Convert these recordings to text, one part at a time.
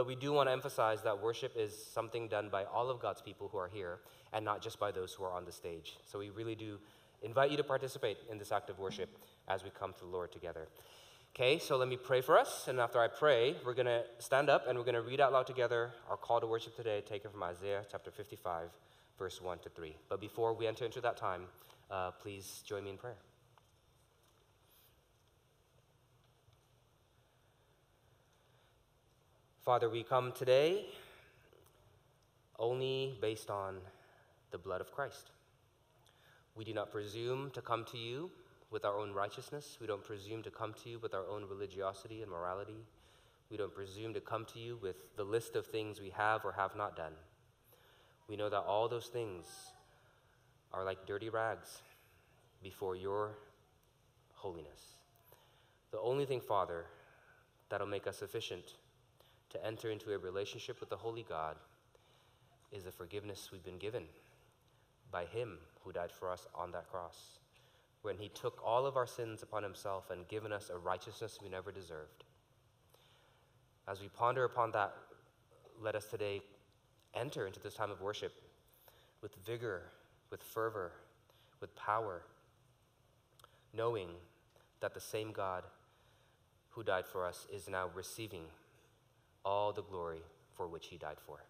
But we do want to emphasize that worship is something done by all of God's people who are here and not just by those who are on the stage. So we really do invite you to participate in this act of worship as we come to the Lord together. Okay, so let me pray for us. And after I pray, we're going to stand up and we're going to read out loud together our call to worship today, taken from Isaiah chapter 55, verse 1 to 3. But before we enter into that time, uh, please join me in prayer. Father, we come today only based on the blood of Christ. We do not presume to come to you with our own righteousness. We don't presume to come to you with our own religiosity and morality. We don't presume to come to you with the list of things we have or have not done. We know that all those things are like dirty rags before your holiness. The only thing, Father, that'll make us sufficient to enter into a relationship with the Holy God is the forgiveness we've been given by Him who died for us on that cross, when He took all of our sins upon Himself and given us a righteousness we never deserved. As we ponder upon that, let us today enter into this time of worship with vigor, with fervor, with power, knowing that the same God who died for us is now receiving all the glory for which he died for.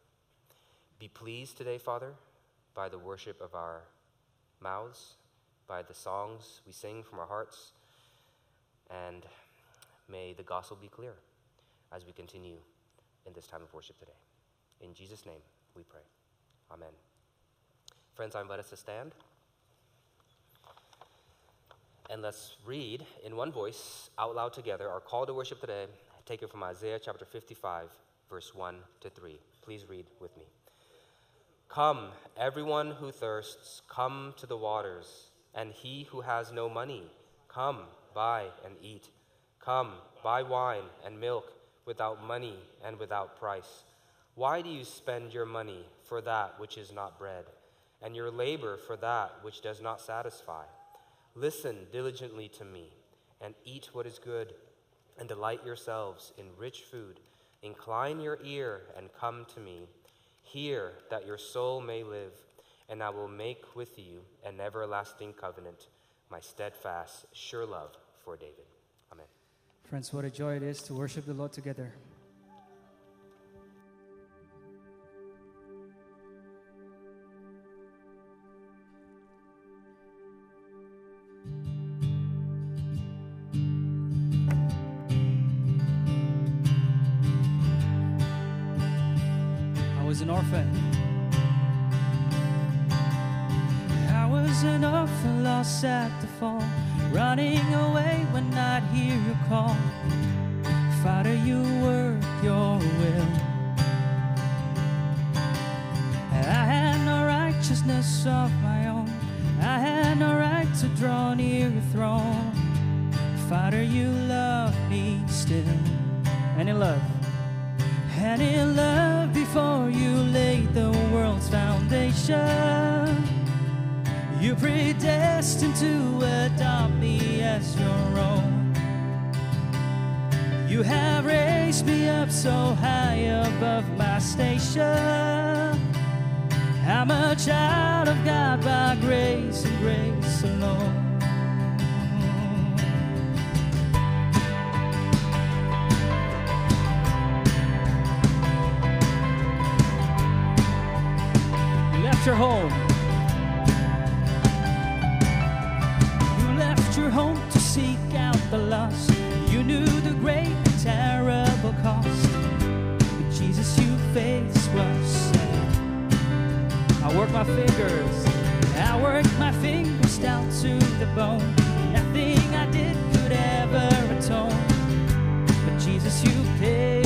Be pleased today, Father, by the worship of our mouths, by the songs we sing from our hearts, and may the gospel be clear as we continue in this time of worship today. In Jesus' name we pray. Amen. Friends, I invite us to stand. And let's read in one voice out loud together our call to worship today taken from Isaiah chapter 55, verse 1 to 3. Please read with me. Come, everyone who thirsts, come to the waters, and he who has no money, come, buy and eat. Come, buy wine and milk without money and without price. Why do you spend your money for that which is not bread, and your labor for that which does not satisfy? Listen diligently to me, and eat what is good and delight yourselves in rich food. Incline your ear and come to me. Hear that your soul may live, and I will make with you an everlasting covenant, my steadfast, sure love for David. Amen. Friends, what a joy it is to worship the Lord together. I was an orphan lost at the fall, running away when I'd hear you call. Father, you work your will. I had no righteousness of my own. I had no right to draw near your throne. Father, you love me still. And in love. And in love predestined to adopt me as your own. You have raised me up so high above my station. I'm a child of God by grace and grace alone. left your home. I worked my fingers, I worked my fingers down to the bone. Nothing I did could ever atone. But Jesus, you paid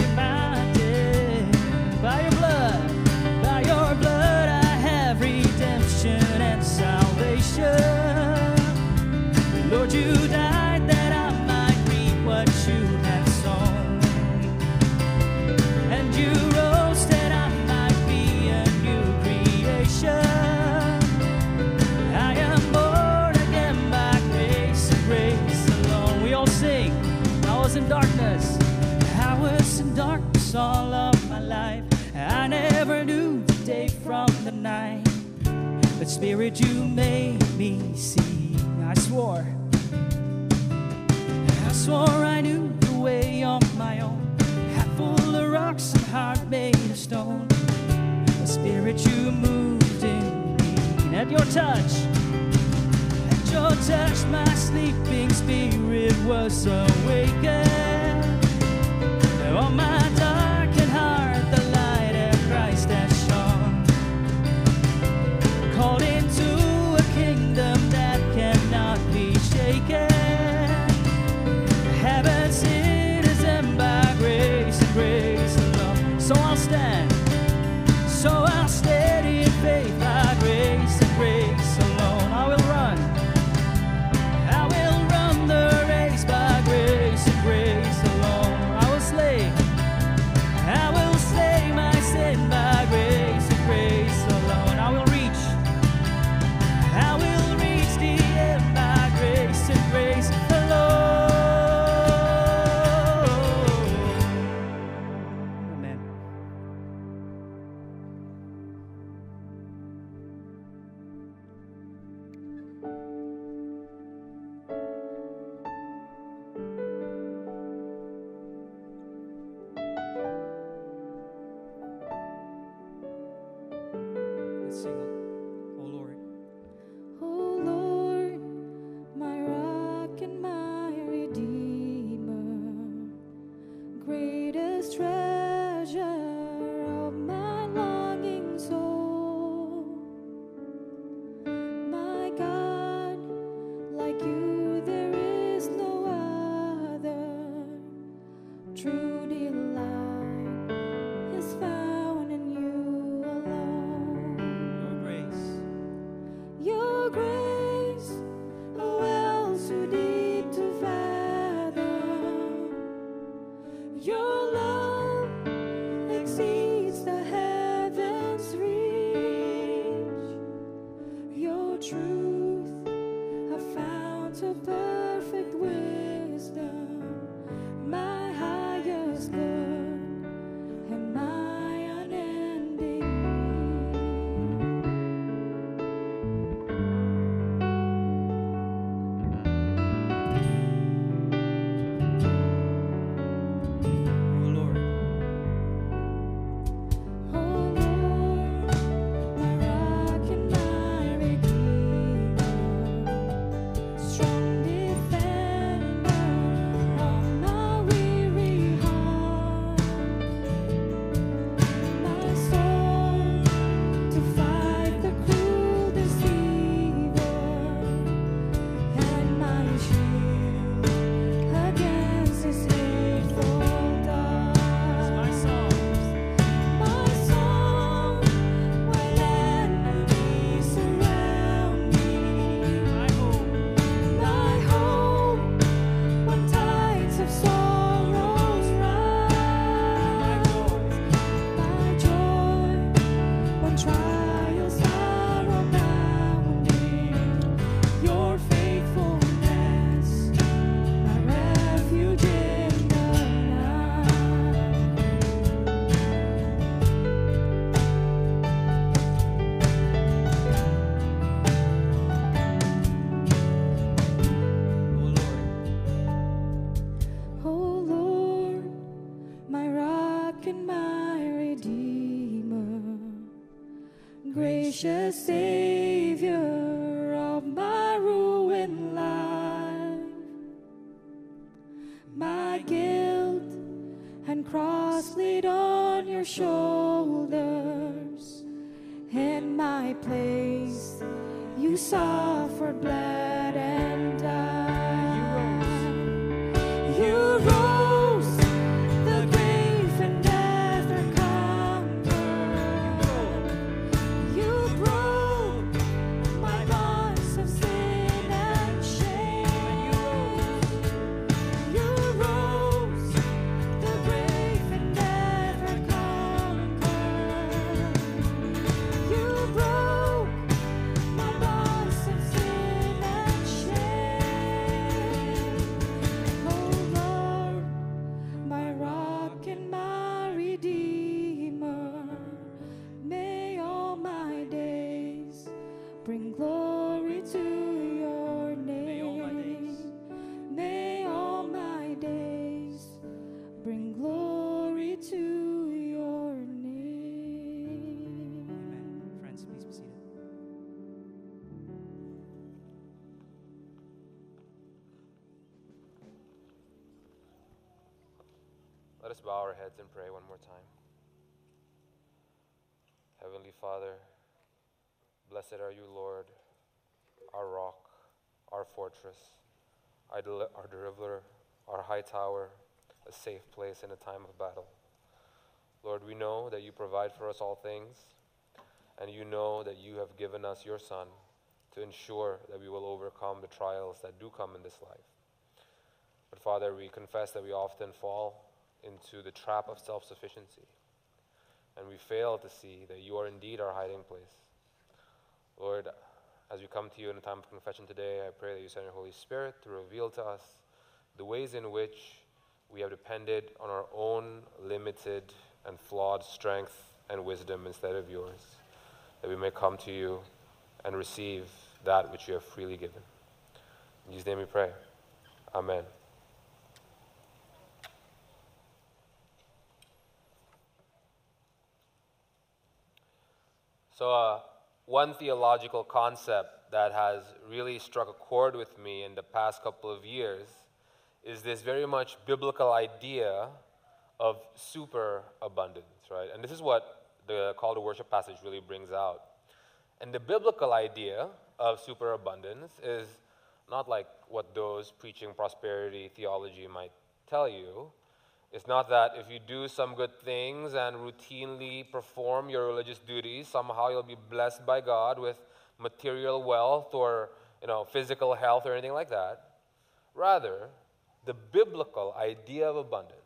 us bow our heads and pray one more time. Heavenly Father, blessed are you, Lord, our rock, our fortress, our, our deliverer, our high tower, a safe place in a time of battle. Lord, we know that you provide for us all things, and you know that you have given us your Son to ensure that we will overcome the trials that do come in this life. But Father, we confess that we often fall into the trap of self sufficiency, and we fail to see that you are indeed our hiding place. Lord, as we come to you in a time of confession today, I pray that you send your Holy Spirit to reveal to us the ways in which we have depended on our own limited and flawed strength and wisdom instead of yours, that we may come to you and receive that which you have freely given. In Jesus' name we pray. Amen. So, uh, one theological concept that has really struck a chord with me in the past couple of years is this very much biblical idea of superabundance, right? And this is what the call to worship passage really brings out. And the biblical idea of superabundance is not like what those preaching prosperity theology might tell you. It's not that if you do some good things and routinely perform your religious duties, somehow you'll be blessed by God with material wealth or you know, physical health or anything like that. Rather, the biblical idea of abundance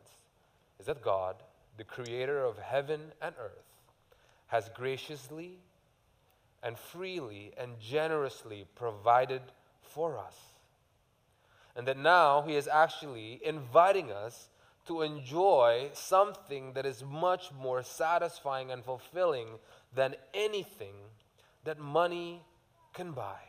is that God, the creator of heaven and earth, has graciously and freely and generously provided for us. And that now He is actually inviting us to enjoy something that is much more satisfying and fulfilling than anything that money can buy.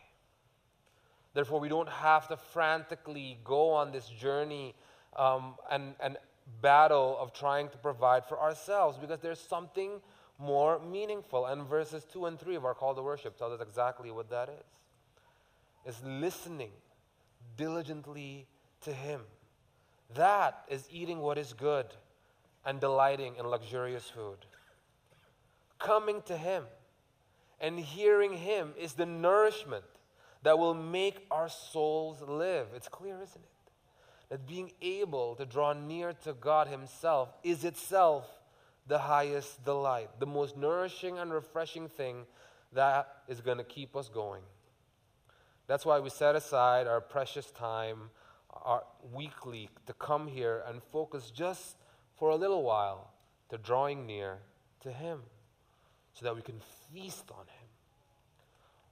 Therefore, we don't have to frantically go on this journey um, and, and battle of trying to provide for ourselves because there's something more meaningful. And verses 2 and 3 of our call to worship tell us exactly what that is. Is listening diligently to Him. That is eating what is good and delighting in luxurious food. Coming to Him and hearing Him is the nourishment that will make our souls live. It's clear, isn't it? That being able to draw near to God Himself is itself the highest delight, the most nourishing and refreshing thing that is going to keep us going. That's why we set aside our precious time, our weekly, to come here and focus just for a little while to drawing near to Him so that we can feast on Him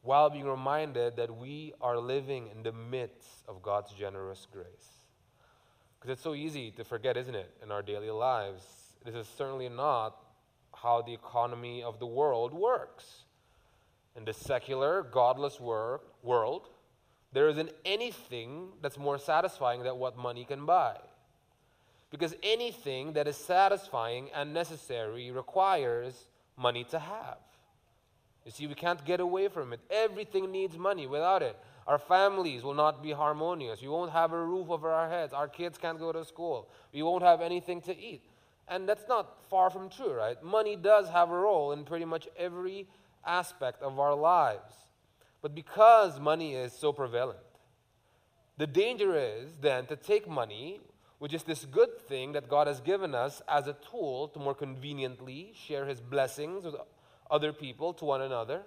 while being reminded that we are living in the midst of God's generous grace. Because it's so easy to forget, isn't it, in our daily lives? This is certainly not how the economy of the world works. In the secular, godless wor- world, there isn't anything that's more satisfying than what money can buy. Because anything that is satisfying and necessary requires money to have. You see, we can't get away from it. Everything needs money. Without it, our families will not be harmonious. We won't have a roof over our heads. Our kids can't go to school. We won't have anything to eat. And that's not far from true, right? Money does have a role in pretty much every aspect of our lives. But because money is so prevalent, the danger is then to take money, which is this good thing that God has given us as a tool to more conveniently share his blessings with other people to one another,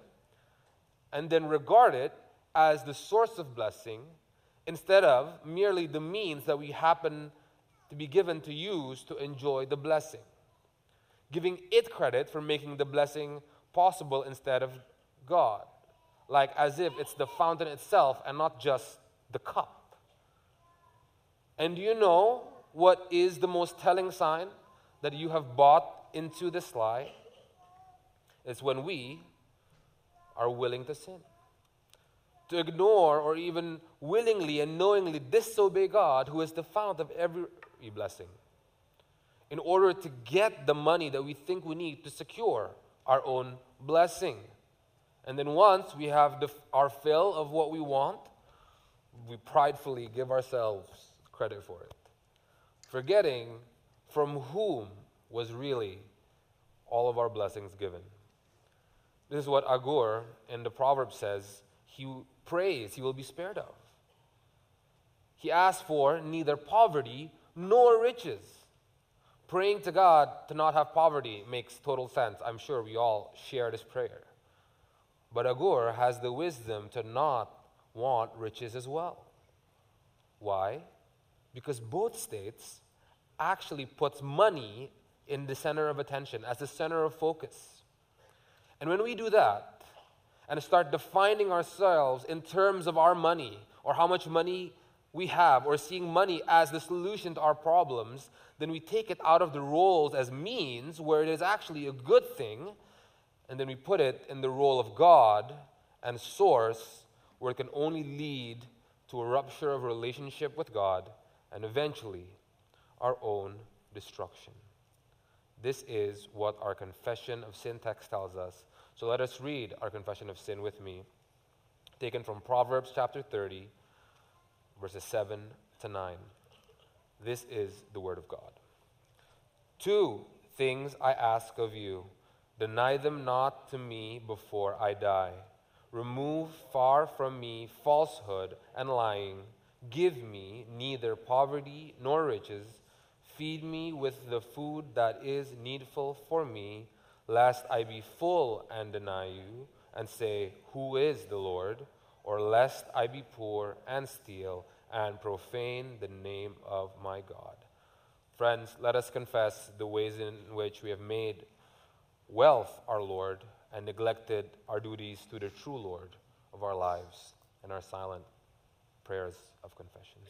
and then regard it as the source of blessing instead of merely the means that we happen to be given to use to enjoy the blessing. Giving it credit for making the blessing possible instead of God, like as if it's the fountain itself and not just the cup. And do you know what is the most telling sign that you have bought into this lie? It's when we are willing to sin. To ignore or even willingly and knowingly disobey God, who is the fount of every blessing, in order to get the money that we think we need to secure our own blessing. And then once we have the, our fill of what we want, we pridefully give ourselves credit for it, forgetting from whom was really all of our blessings given. This is what Agur in the proverb says he prays he will be spared of. He asks for neither poverty nor riches. Praying to God to not have poverty makes total sense. I'm sure we all share this prayer. But Agur has the wisdom to not want riches as well. Why? Because both states actually puts money in the center of attention, as the center of focus. And when we do that and start defining ourselves in terms of our money or how much money we have or seeing money as the solution to our problems, then we take it out of the roles as means where it is actually a good thing, and then we put it in the role of God and source where it can only lead to a rupture of relationship with God and eventually our own destruction. This is what our confession of sin text tells us. So let us read our confession of sin with me, taken from Proverbs chapter 30, verses 7 to 9. This is the word of God. Two things I ask of you deny them not to me before I die. Remove far from me falsehood and lying. Give me neither poverty nor riches Feed me with the food that is needful for me, lest I be full and deny you, and say, Who is the Lord? Or lest I be poor and steal and profane the name of my God. Friends, let us confess the ways in which we have made wealth our Lord and neglected our duties to the true Lord of our lives and our silent prayers of confession.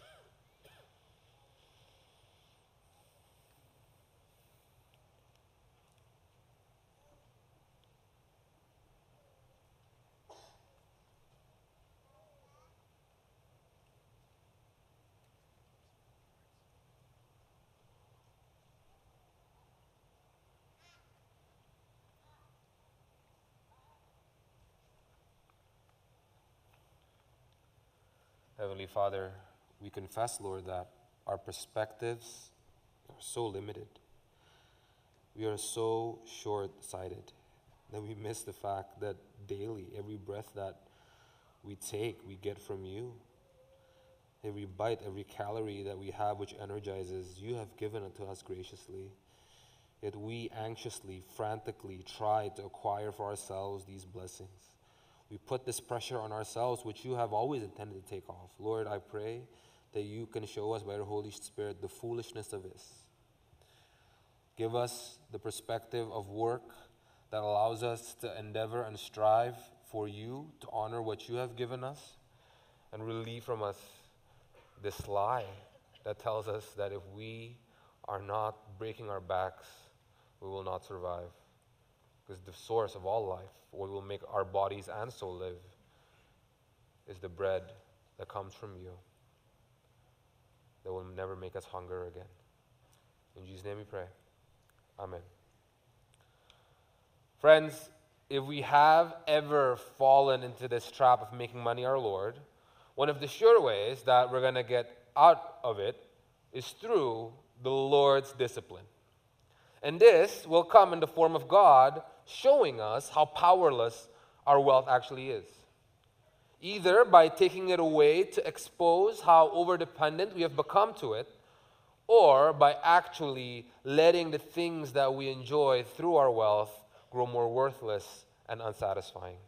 Heavenly Father, we confess, Lord, that our perspectives are so limited. We are so short sighted that we miss the fact that daily, every breath that we take, we get from you. Every bite, every calorie that we have, which energizes, you have given unto us graciously. Yet we anxiously, frantically try to acquire for ourselves these blessings. We put this pressure on ourselves, which you have always intended to take off. Lord, I pray that you can show us by your Holy Spirit the foolishness of this. Give us the perspective of work that allows us to endeavor and strive for you to honor what you have given us and relieve from us this lie that tells us that if we are not breaking our backs, we will not survive. Because the source of all life, what will make our bodies and soul live, is the bread that comes from you that will never make us hunger again. In Jesus' name we pray. Amen. Friends, if we have ever fallen into this trap of making money our Lord, one of the sure ways that we're going to get out of it is through the Lord's discipline. And this will come in the form of God showing us how powerless our wealth actually is. Either by taking it away to expose how overdependent we have become to it, or by actually letting the things that we enjoy through our wealth grow more worthless and unsatisfying.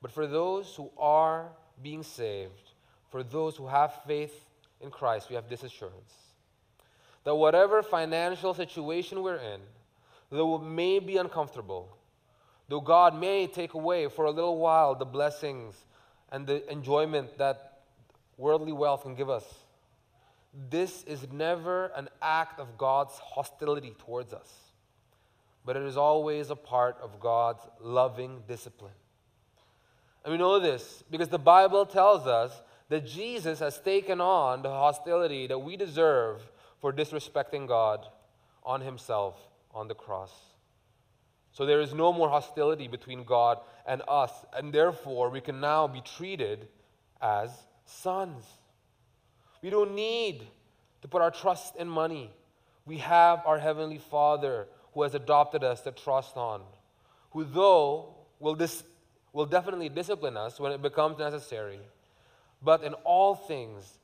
But for those who are being saved, for those who have faith in Christ, we have this assurance that whatever financial situation we're in, though it may be uncomfortable, though God may take away for a little while the blessings and the enjoyment that worldly wealth can give us, this is never an act of God's hostility towards us, but it is always a part of God's loving discipline. And we know this because the Bible tells us that Jesus has taken on the hostility that we deserve for disrespecting God on himself on the cross. So there is no more hostility between God and us, and therefore we can now be treated as sons. We don't need to put our trust in money. We have our Heavenly Father who has adopted us to trust on, who, though, will, dis- will definitely discipline us when it becomes necessary, but in all things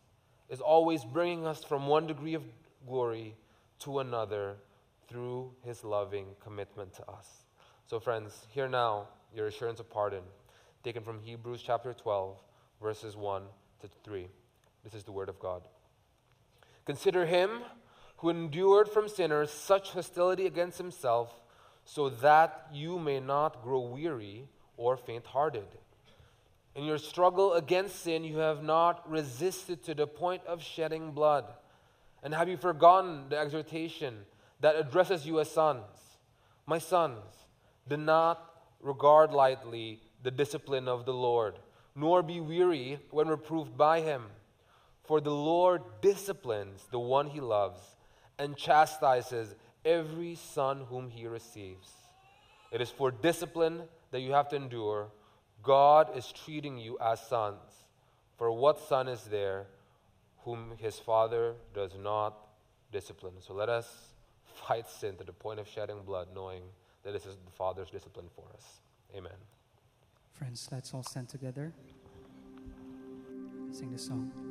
is always bringing us from one degree of glory to another through his loving commitment to us. So, friends, hear now your assurance of pardon, taken from Hebrews chapter 12, verses 1 to 3. This is the word of God. Consider him who endured from sinners such hostility against himself, so that you may not grow weary or faint hearted. In your struggle against sin, you have not resisted to the point of shedding blood. And have you forgotten the exhortation that addresses you as sons? My sons, do not regard lightly the discipline of the Lord, nor be weary when reproved by him. For the Lord disciplines the one he loves and chastises every son whom he receives. It is for discipline that you have to endure. God is treating you as sons. For what son is there whom his father does not discipline? So let us fight sin to the point of shedding blood, knowing that this is the Father's discipline for us. Amen. Friends, let's all stand together. Sing the song.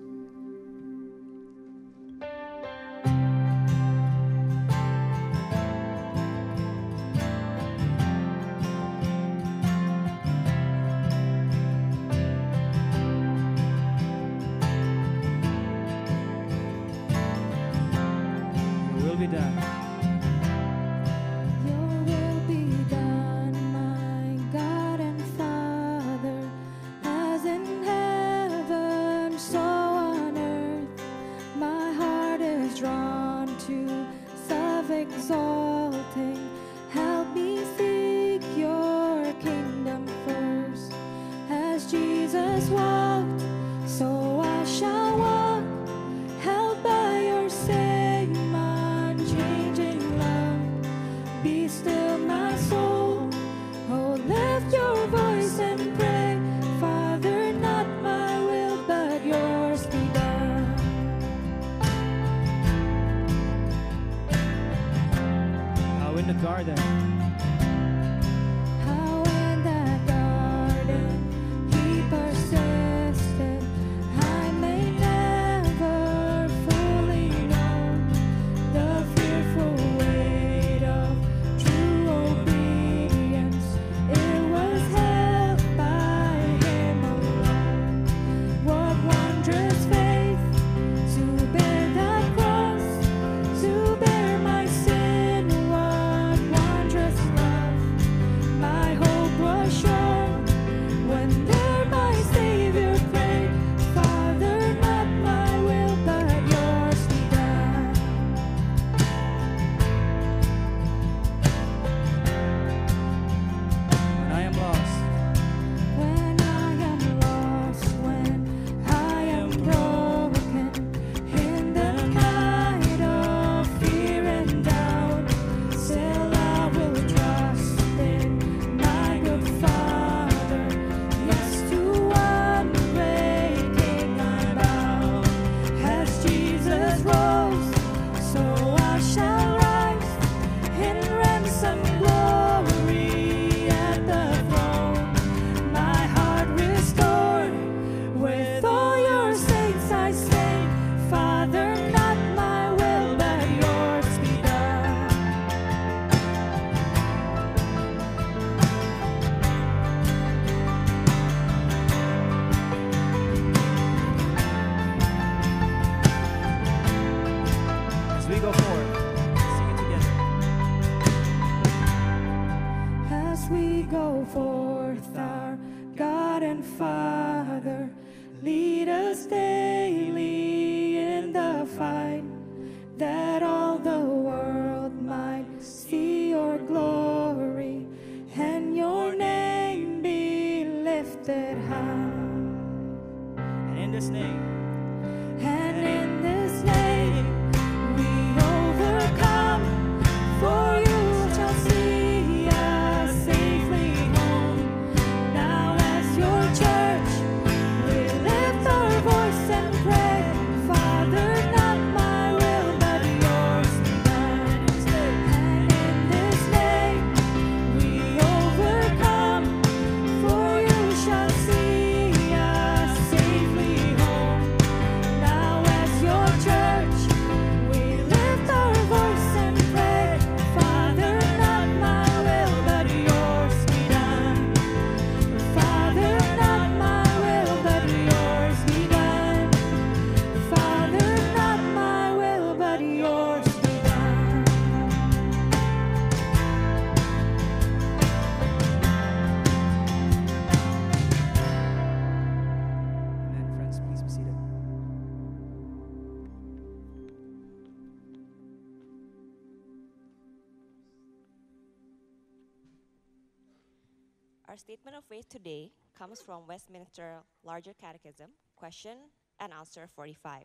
Comes from Westminster Larger Catechism, question and answer 45.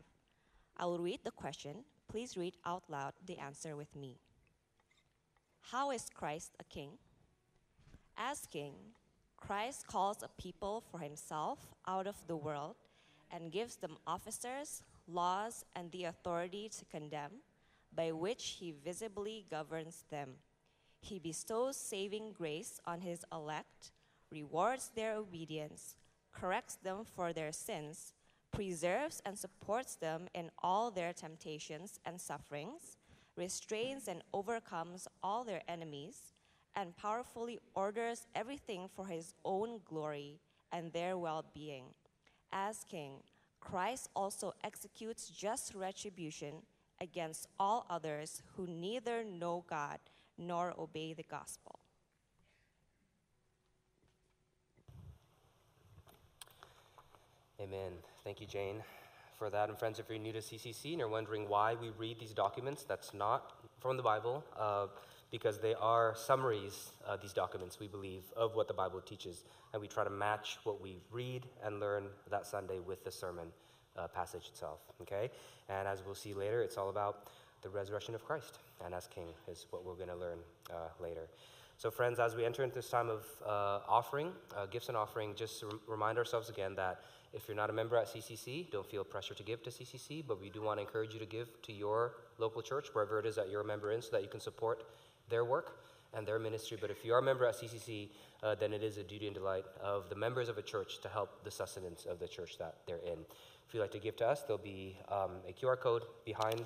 I will read the question. Please read out loud the answer with me. How is Christ a king? As king, Christ calls a people for himself out of the world and gives them officers, laws, and the authority to condemn, by which he visibly governs them. He bestows saving grace on his elect, rewards their obedience, corrects them for their sins, preserves and supports them in all their temptations and sufferings, restrains and overcomes all their enemies, and powerfully orders everything for his own glory and their well being. As king, Christ also executes just retribution against all others who neither know God nor obey the gospel. Amen. Thank you, Jane, for that. And friends, if you're new to CCC and you're wondering why we read these documents, that's not from the Bible, uh, because they are summaries, uh, these documents, we believe, of what the Bible teaches. And we try to match what we read and learn that Sunday with the sermon uh, passage itself, okay? And as we'll see later, it's all about the resurrection of Christ. And as King is what we're going to learn uh, later. So, friends, as we enter into this time of uh, offering, uh, gifts and offering, just to remind ourselves again that if you're not a member at CCC, don't feel pressure to give to CCC, but we do want to encourage you to give to your local church, wherever it is that you're a member in, so that you can support their work and their ministry. But if you are a member at CCC, uh, then it is a duty and delight of the members of a church to help the sustenance of the church that they're in. If you'd like to give to us, there'll be um, a QR code behind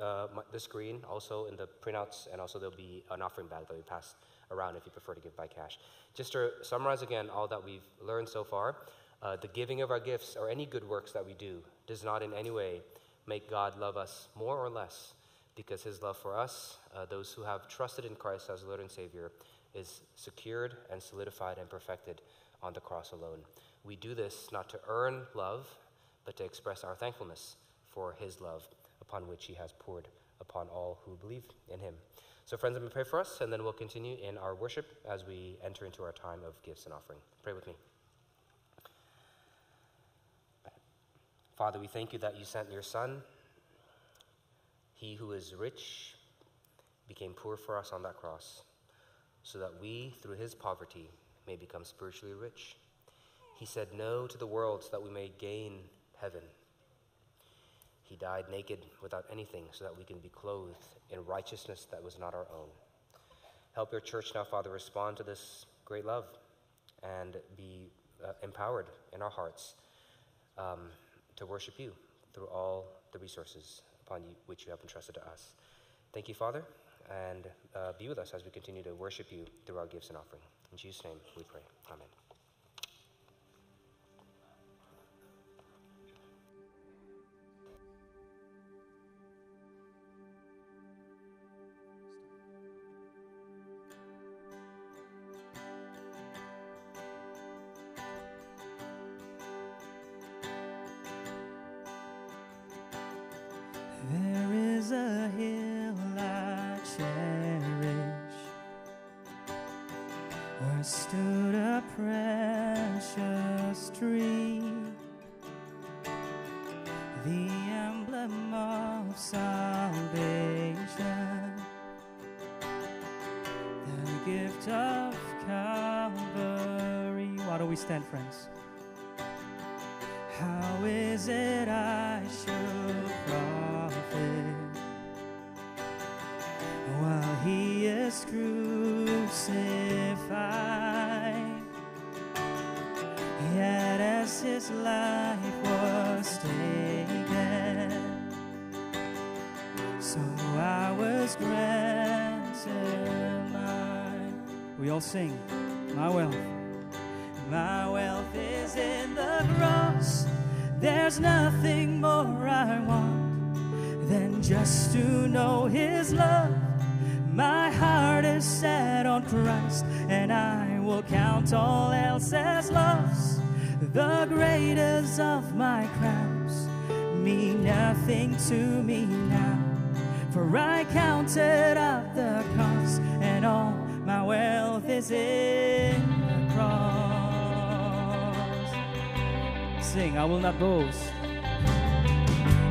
uh, the screen, also in the printouts, and also there'll be an offering bag that we pass around if you prefer to give by cash. Just to summarize again all that we've learned so far, uh, the giving of our gifts or any good works that we do does not in any way make God love us more or less because his love for us, uh, those who have trusted in Christ as Lord and Savior, is secured and solidified and perfected on the cross alone. We do this not to earn love, but to express our thankfulness for his love upon which he has poured upon all who believe in him. So, friends, let me pray for us, and then we'll continue in our worship as we enter into our time of gifts and offering. Pray with me. Father, we thank you that you sent your Son. He who is rich became poor for us on that cross, so that we, through his poverty, may become spiritually rich. He said no to the world so that we may gain heaven. He died naked without anything so that we can be clothed in righteousness that was not our own. Help your church now, Father, respond to this great love and be uh, empowered in our hearts. Um, to worship you through all the resources upon you, which you have entrusted to us. Thank you, Father, and uh, be with us as we continue to worship you through our gifts and offering. In Jesus' name we pray. Amen. We all sing, my wealth. My wealth is in the cross. There's nothing more I want than just to know His love. My heart is set on Christ, and I will count all else as loss. The greatest of my crowns mean nothing to me now, for I counted up cross. Sing, I will not boast.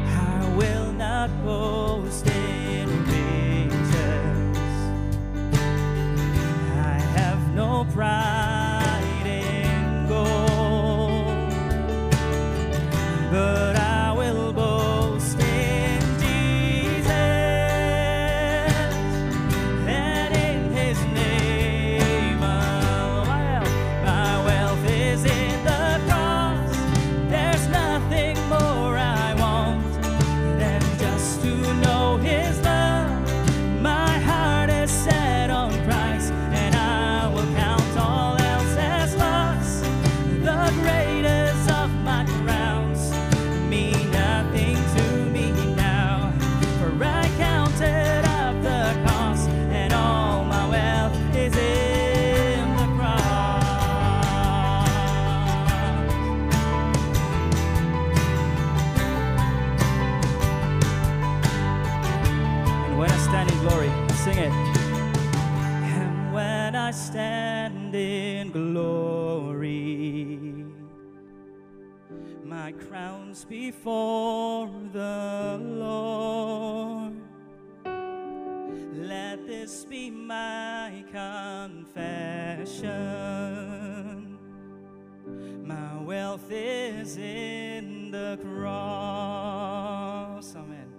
I will not boast before the Lord. Let this be my confession. My wealth is in the cross. Amen.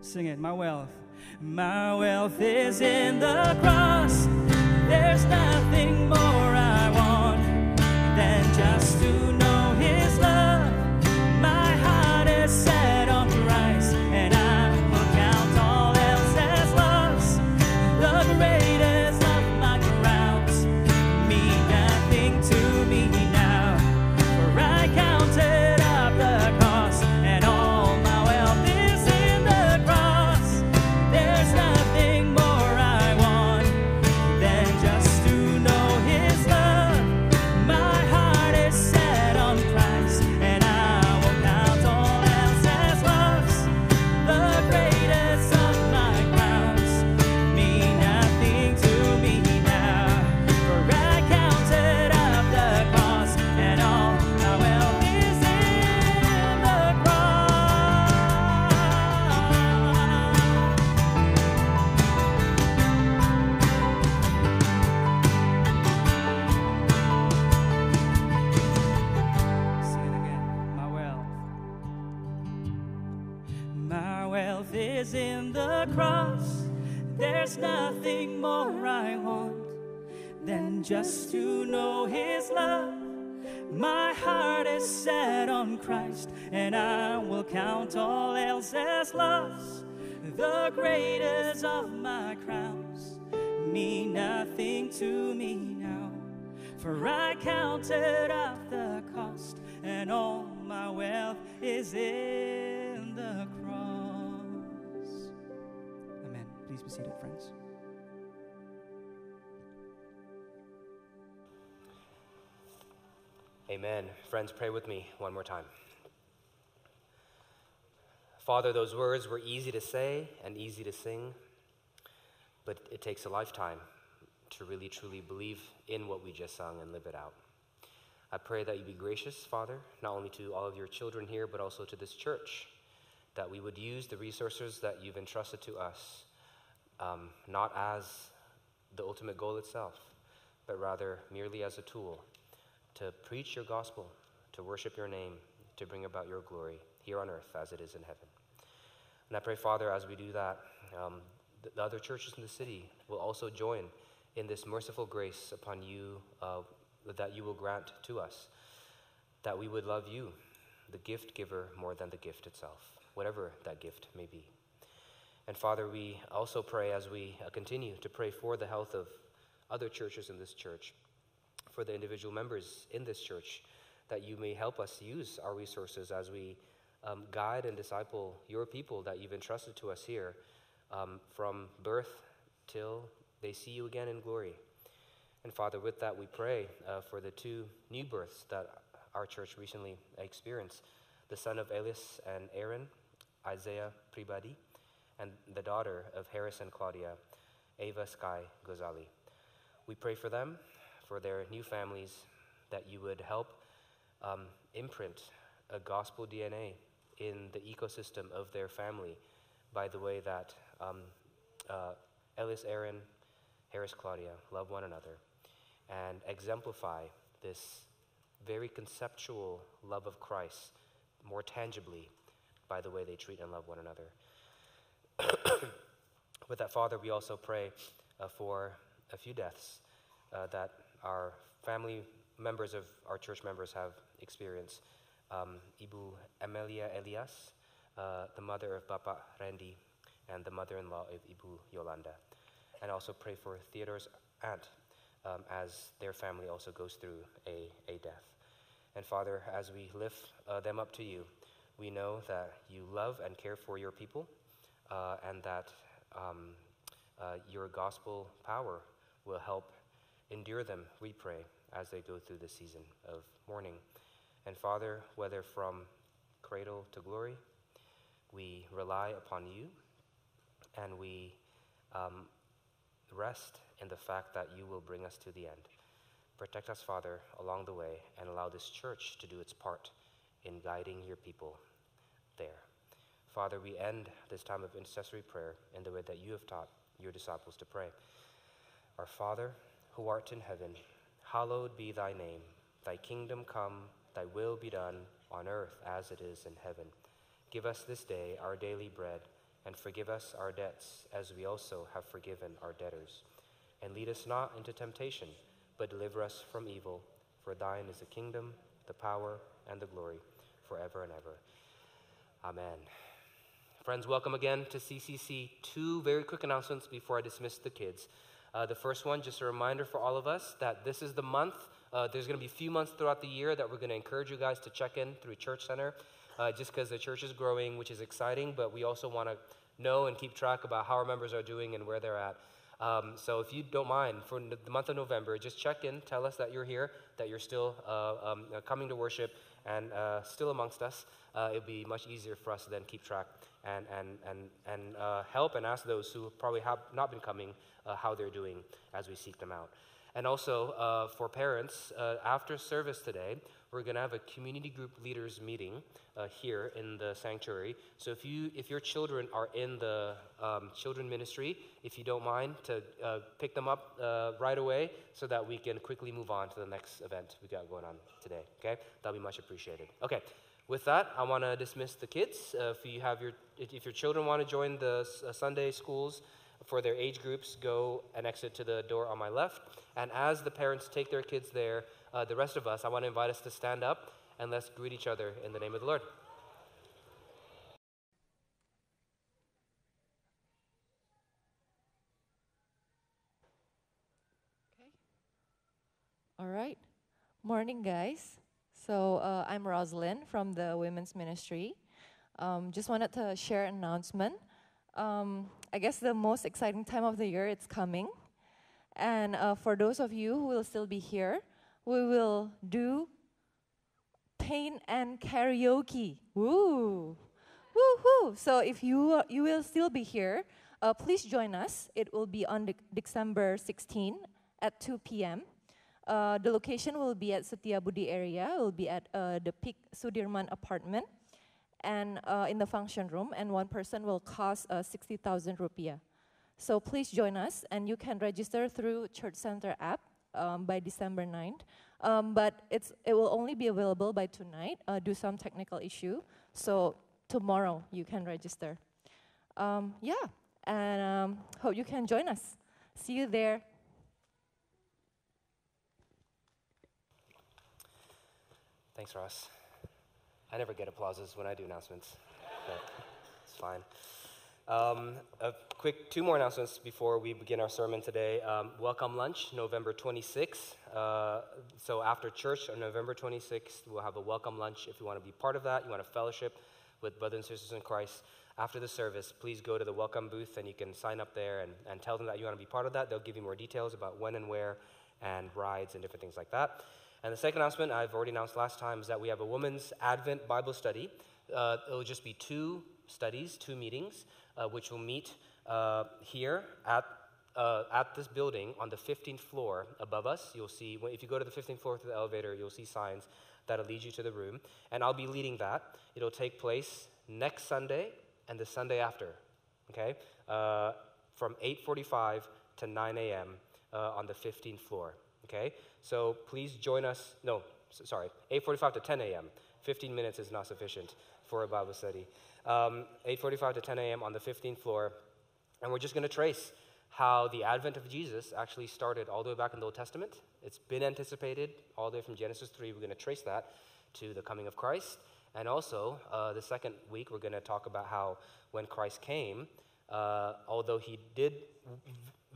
Sing it, my wealth. My wealth is in the cross. Just to know His love. My heart is set on Christ, and I will count all else as loss. The greatest of my crowns mean nothing to me now. For I counted up the cost, and all my wealth is in the cross. Amen. Please be seated, friends. Amen. Friends, pray with me one more time. Father, those words were easy to say and easy to sing, but it takes a lifetime to really truly believe in what we just sung and live it out. I pray that you be gracious, Father, not only to all of your children here, but also to this church, that we would use the resources that you've entrusted to us, um, not as the ultimate goal itself, but rather merely as a tool to preach your gospel, to worship your name, to bring about your glory here on earth as it is in heaven. And I pray, Father, as we do that, um, the, the other churches in the city will also join in this merciful grace upon you uh, that you will grant to us, that we would love you, the gift giver, more than the gift itself, whatever that gift may be. And Father, we also pray as we continue to pray for the health of other churches in this church, for the individual members in this church, that you may help us use our resources as we um, guide and disciple your people that you've entrusted to us here um, from birth till they see you again in glory. And Father, with that, we pray uh, for the two new births that our church recently experienced the son of Elias and Aaron, Isaiah Pribadi, and the daughter of Harris and Claudia, Ava Sky Gozali. We pray for them, for their new families, that you would help um, imprint a gospel DNA in the ecosystem of their family by the way that um, uh, Ellis Aaron, Harris Claudia love one another and exemplify this very conceptual love of Christ more tangibly by the way they treat and love one another. With that, Father, we also pray uh, for a few deaths uh, that our family members of our church members have experienced. Um, Ibu Amelia Elias, uh, the mother of Papa Randy, and the mother in law of Ibu Yolanda. And also pray for Theodore's aunt um, as their family also goes through a, a death. And Father, as we lift uh, them up to you, we know that you love and care for your people uh, and that um, uh, your gospel power will help endure them, we pray, as they go through the season of mourning. And Father, whether from cradle to glory, we rely upon you and we um, rest in the fact that you will bring us to the end. Protect us, Father, along the way, and allow this church to do its part in guiding your people there. Father, we end this time of intercessory prayer in the way that you have taught your disciples to pray. Our Father, who art in heaven, hallowed be thy name. Thy kingdom come, thy will be done on earth as it is in heaven. Give us this day our daily bread, and forgive us our debts as we also have forgiven our debtors. And lead us not into temptation, but deliver us from evil. For thine is the kingdom, the power, and the glory, forever and ever. Amen. Friends, welcome again to CCC. Two very quick announcements before I dismiss the kids. Uh, the first one, just a reminder for all of us that this is the month. Uh, there's going to be a few months throughout the year that we're going to encourage you guys to check in through Church Center, uh, just because the church is growing, which is exciting, but we also want to know and keep track about how our members are doing and where they're at. Um, so if you don't mind, for the month of November, just check in, tell us that you're here, that you're still uh, um, uh, coming to worship and uh, still amongst us. Uh, it'll be much easier for us to then keep track and, and, and, and uh, help and ask those who probably have not been coming uh, how they're doing as we seek them out. And also for parents, after service today, we're going to have a community group leaders meeting uh, here in the sanctuary. So if you if your children are in the um, children ministry, if you don't mind to uh, pick them up uh, right away, so that we can quickly move on to the next event we've got going on today. Okay, that'll be much appreciated. Okay. With that, I want to dismiss the kids. Uh, if you have your, if your children want to join the uh, Sunday schools for their age groups, go and exit to the door on my left. And as the parents take their kids there, uh, the rest of us, I want to invite us to stand up and let's greet each other in the name of the Lord. Okay. All right. Morning, guys. So uh, I'm Rosalyn from the Women's Ministry. Um, just wanted to share an announcement. Um, I guess the most exciting time of the year it's coming, and uh, for those of you who will still be here, we will do paint and karaoke. Woo! Woohoo! So if you, you will still be here, uh, please join us. It will be on de- December 16 at 2 p.m. Uh, the location will be at Setiabudi area. It will be at uh, the Peak Sudirman apartment and uh, in the function room, and one person will cost uh, 60,000 rupiah. So please join us, and you can register through Church Center app um, by December 9th. Um, but it's, it will only be available by tonight uh, due some technical issue. So tomorrow you can register. Um, yeah, and um, hope you can join us. See you there. Thanks, Ross. I never get applauses when I do announcements, but it's fine. Um, a quick two more announcements before we begin our sermon today. Um, welcome lunch, November 26th. Uh, so after church on November 26th, we'll have a welcome lunch. If you want to be part of that, you want to fellowship with brothers and sisters in Christ. After the service, please go to the welcome booth and you can sign up there and, and tell them that you want to be part of that. They'll give you more details about when and where and rides and different things like that. And the second announcement I've already announced last time is that we have a women's Advent Bible study. Uh, it'll just be two studies, two meetings uh, which will meet uh, here at uh, at this building on the 15th floor above us. You'll see, if you go to the 15th floor through the elevator, you'll see signs that'll lead you to the room. And I'll be leading that. It'll take place next Sunday and the Sunday after, okay? Uh, from 8.45 to 9 a.m. Uh, on the 15th floor, okay? So please join us. No, sorry, 8.45 to 10 a.m. 15 minutes is not sufficient for a Bible study. Um, 8.45 to 10 a.m. on the 15th floor. And we're just going to trace how the advent of Jesus actually started all the way back in the Old Testament. It's been anticipated all the way from Genesis 3. We're going to trace that to the coming of Christ. And also, uh, the second week, we're going to talk about how when Christ came, uh, although he did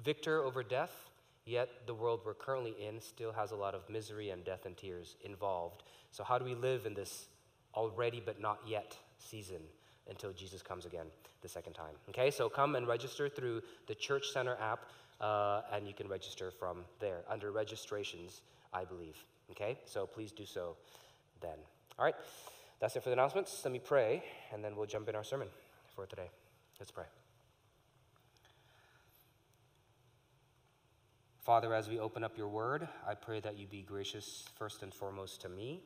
victor over death, yet the world we're currently in still has a lot of misery and death and tears involved. So, how do we live in this already but not yet season until Jesus comes again the second time? Okay, so come and register through the Church Center app, uh, and you can register from there under registrations, I believe. Okay, so please do so then. All right, that's it for the announcements. Let me pray, and then we'll jump in our sermon for today. Let's pray. Father, as we open up your word, I pray that you be gracious first and foremost to me,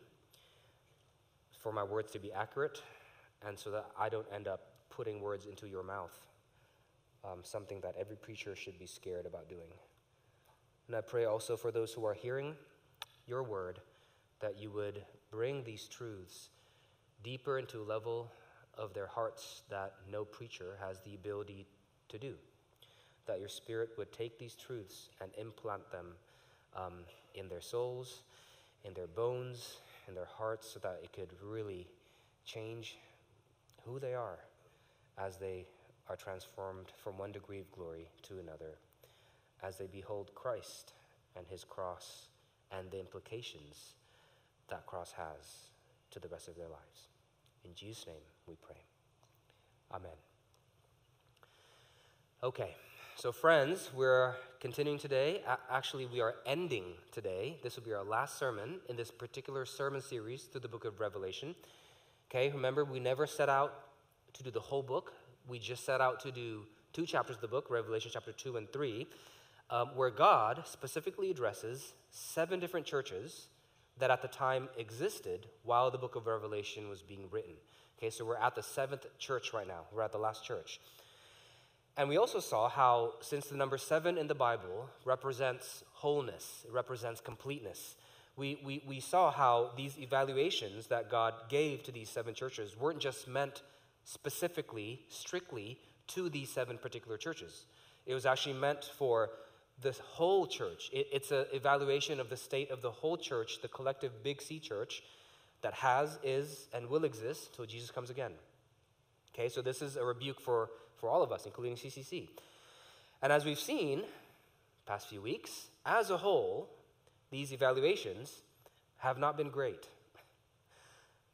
for my words to be accurate, and so that I don't end up putting words into your mouth, um, something that every preacher should be scared about doing. And I pray also for those who are hearing your word that you would bring these truths deeper into a level of their hearts that no preacher has the ability to do that your Spirit would take these truths and implant them um, in their souls, in their bones, in their hearts, so that it could really change who they are as they are transformed from one degree of glory to another, as they behold Christ and his cross and the implications that cross has to the rest of their lives. In Jesus' name we pray. Amen. Okay, so friends, we're continuing today. Actually, we are ending today. This will be our last sermon in this particular sermon series through the book of Revelation. Okay, remember, we never set out to do the whole book, we just set out to do two chapters of the book, Revelation chapter 2 and 3, um, where God specifically addresses seven different churches that at the time existed while the book of Revelation was being written. Okay, so we're at the seventh church right now, we're at the last church. And we also saw how, since the number seven in the Bible represents wholeness, it represents completeness, we, we, we saw how these evaluations that God gave to these seven churches weren't just meant specifically, strictly to these seven particular churches. It was actually meant for the whole church. It, it's an evaluation of the state of the whole church, the collective Big C church that has, is, and will exist till Jesus comes again. Okay, so this is a rebuke for, for all of us, including CCC. And as we've seen past few weeks, as a whole, these evaluations have not been great.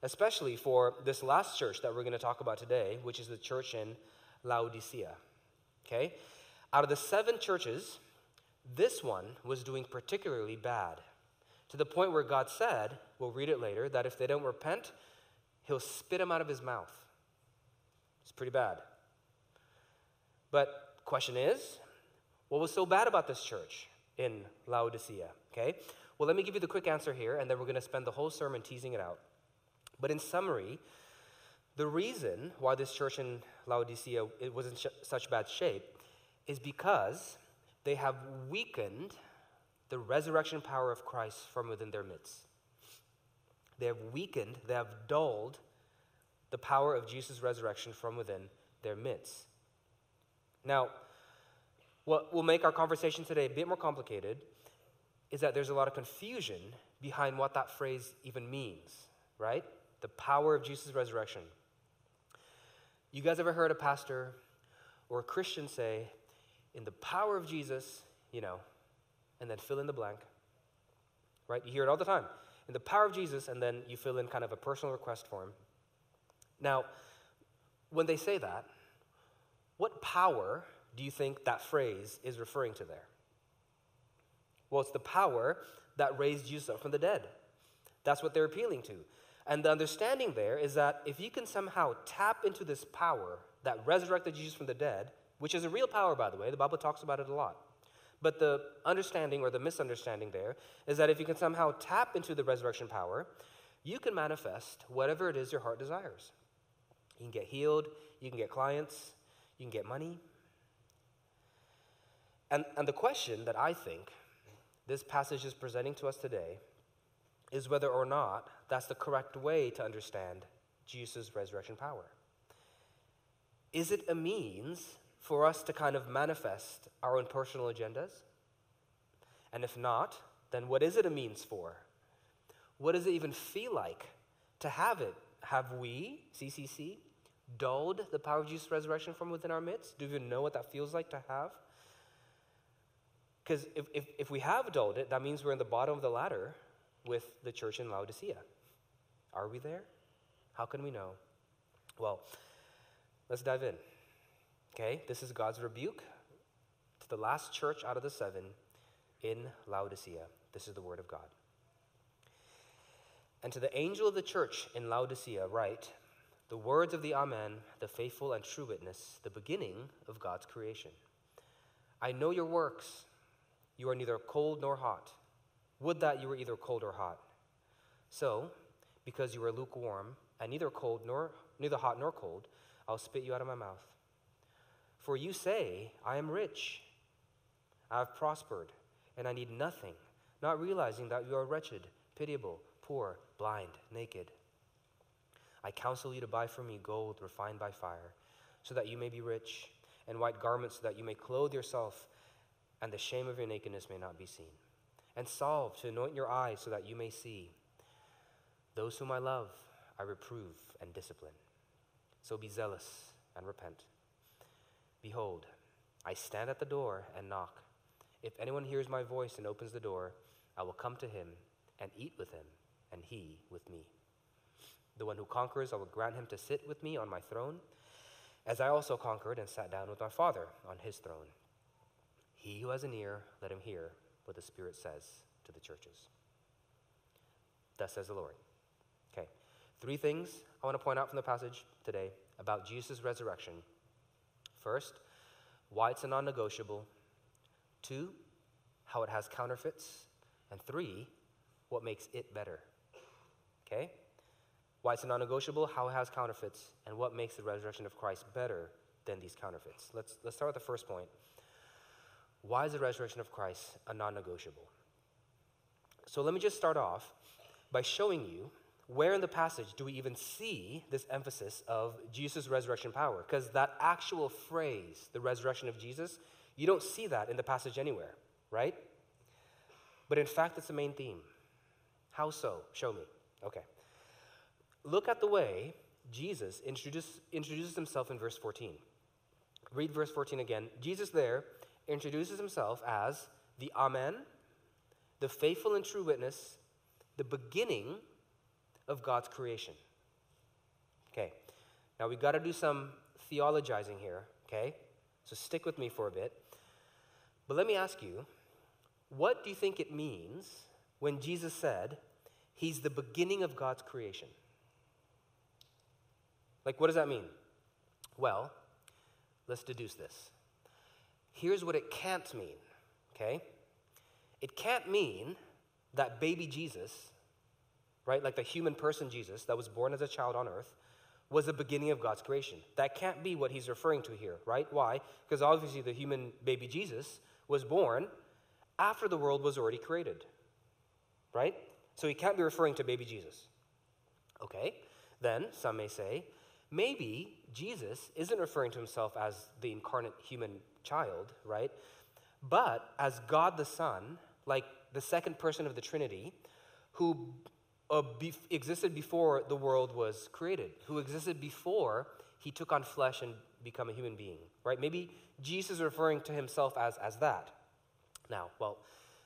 Especially for this last church that we're going to talk about today, which is the church in Laodicea. Okay? Out of the seven churches, this one was doing particularly bad. To the point where God said, we'll read it later, that if they don't repent, he'll spit them out of his mouth. It's pretty bad. But question is, what was so bad about this church in Laodicea? Okay? Well, let me give you the quick answer here, and then we're going to spend the whole sermon teasing it out. But in summary, the reason why this church in Laodicea it was in sh- such bad shape is because they have weakened the resurrection power of Christ from within their midst. They have weakened, they have dulled the power of Jesus' resurrection from within their midst. Now, what will make our conversation today a bit more complicated is that there's a lot of confusion behind what that phrase even means, right? The power of Jesus' resurrection. You guys ever heard a pastor or a Christian say, in the power of Jesus, you know, and then fill in the blank? Right? You hear it all the time. In the power of Jesus, and then you fill in kind of a personal request for him. Now, when they say that, what power do you think that phrase is referring to there? Well, it's the power that raised Jesus up from the dead. That's what they're appealing to. And the understanding there is that if you can somehow tap into this power that resurrected Jesus from the dead, which is a real power, by the way, the Bible talks about it a lot, But the understanding or the misunderstanding there is that if you can somehow tap into the resurrection power, you can manifest whatever it is your heart desires. You can get healed, you can get clients, you can get money. And, and the question that I think this passage is presenting to us today is whether or not that's the correct way to understand Jesus' resurrection power. Is it a means for us to kind of manifest our own personal agendas? And if not, then what is it a means for? What does it even feel like to have it? Have we, CCC, dulled the power of Jesus' resurrection from within our midst? Do you even know what that feels like to have? Because if, if, if we have dulled it, that means we're in the bottom of the ladder with the church in Laodicea. Are we there? How can we know? Well, let's dive in. Okay, this is God's rebuke to the last church out of the seven in Laodicea. This is the word of God. And to the angel of the church in Laodicea, write the words of the Amen, the faithful and true witness, the beginning of God's creation. I know your works. You are neither cold nor hot. Would that you were either cold or hot. So, because you are lukewarm, and neither cold nor neither hot nor cold, I'll spit you out of my mouth. For you say, I am rich, I have prospered, and I need nothing, not realizing that you are wretched, pitiable, poor, blind, naked. I counsel you to buy for me gold refined by fire, so that you may be rich, and white garments, so that you may clothe yourself, and the shame of your nakedness may not be seen, and salve to anoint your eyes, so that you may see. Those whom I love, I reprove and discipline. So be zealous and repent. Behold, I stand at the door and knock. If anyone hears my voice and opens the door, I will come to him and eat with him, and he with me. The one who conquers, I will grant him to sit with me on my throne, as I also conquered and sat down with my Father on his throne. He who has an ear, let him hear what the Spirit says to the churches. Thus says the Lord. Okay, three things I want to point out from the passage today about Jesus' resurrection First, why it's a non negotiable. Two, how it has counterfeits. And three, what makes it better. Okay? Why it's non negotiable, how it has counterfeits, and what makes the resurrection of Christ better than these counterfeits. Let's, let's start with the first point. Why is the resurrection of Christ a non negotiable? So let me just start off by showing you where in the passage do we even see this emphasis of Jesus' resurrection power? Because that actual phrase, the resurrection of Jesus, you don't see that in the passage anywhere, right? But in fact, it's the main theme. How so? Show me. Okay. Look at the way Jesus introduce, introduces himself in verse 14. Read verse 14 again. Jesus there introduces himself as the Amen, the faithful and true witness, the beginning of God's creation. Okay, now we've got to do some theologizing here, okay? So stick with me for a bit. But let me ask you, what do you think it means when Jesus said, He's the beginning of God's creation? Like, what does that mean? Well, let's deduce this. Here's what it can't mean, okay? It can't mean that baby Jesus right? Like the human person Jesus that was born as a child on earth was the beginning of God's creation. That can't be what he's referring to here, right? Why? Because obviously the human baby Jesus was born after the world was already created, right? So he can't be referring to baby Jesus. Okay, then some may say, maybe Jesus isn't referring to himself as the incarnate human child, right? But as God the Son, like the second person of the Trinity, who uh, be- existed before the world was created, who existed before he took on flesh and become a human being, right? Maybe Jesus is referring to himself as, as that. Now, well,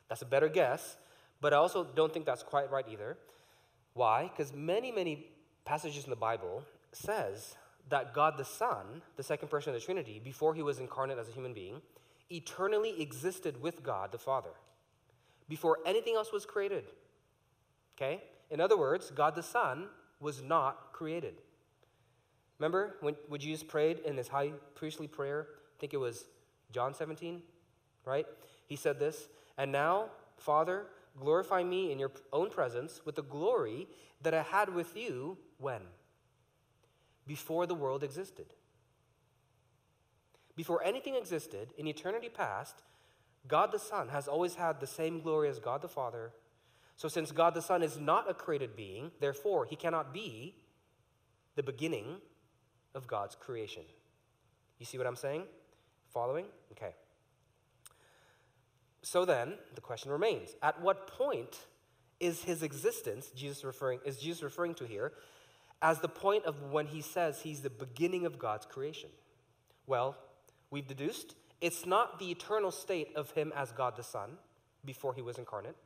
that's a better guess, but I also don't think that's quite right either. Why? Because many, many passages in the Bible says that God the Son, the second person of the Trinity, before he was incarnate as a human being, eternally existed with God the Father before anything else was created. Okay? In other words, God the Son was not created. Remember when, when Jesus prayed in his high priestly prayer? I think it was John 17, right? He said this, And now, Father, glorify me in your own presence with the glory that I had with you when? Before the world existed. Before anything existed, in eternity past, God the Son has always had the same glory as God the Father. So, since God the Son is not a created being, therefore, he cannot be the beginning of God's creation. You see what I'm saying? Following? Okay. So then, the question remains at what point is his existence, Jesus referring, is Jesus referring to here, as the point of when he says he's the beginning of God's creation? Well, we've deduced it's not the eternal state of him as God the Son before he was incarnate.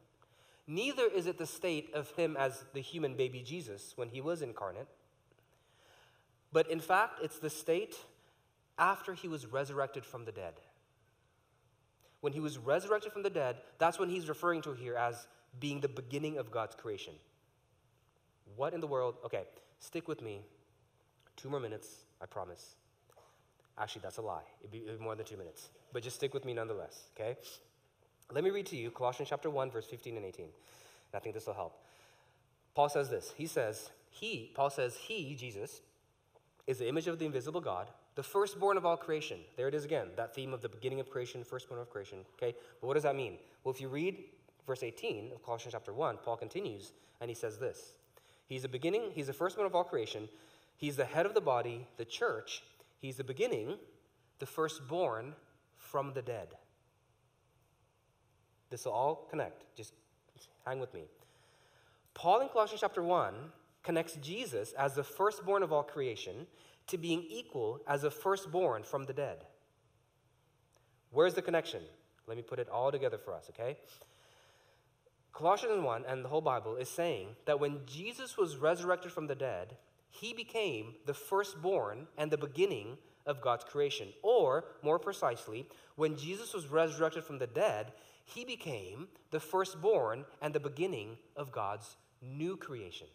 Neither is it the state of him as the human baby Jesus when he was incarnate. But in fact, it's the state after he was resurrected from the dead. When he was resurrected from the dead, that's when he's referring to here as being the beginning of God's creation. What in the world? Okay, stick with me. Two more minutes, I promise. Actually, that's a lie. It'd be, it'd be more than two minutes. But just stick with me nonetheless, okay? Let me read to you Colossians chapter 1, verse 15 and 18. And I think this will help. Paul says this. He says, He, Paul says, He, Jesus, is the image of the invisible God, the firstborn of all creation. There it is again, that theme of the beginning of creation, firstborn of creation. Okay, but what does that mean? Well, if you read verse 18 of Colossians chapter 1, Paul continues and he says this He's the beginning, he's the firstborn of all creation, he's the head of the body, the church, he's the beginning, the firstborn from the dead. This will all connect. Just hang with me. Paul in Colossians chapter 1 connects Jesus as the firstborn of all creation to being equal as a firstborn from the dead. Where's the connection? Let me put it all together for us, okay? Colossians 1 and the whole Bible is saying that when Jesus was resurrected from the dead, he became the firstborn and the beginning of God's creation. Or, more precisely, when Jesus was resurrected from the dead, he became the firstborn and the beginning of God's new creation.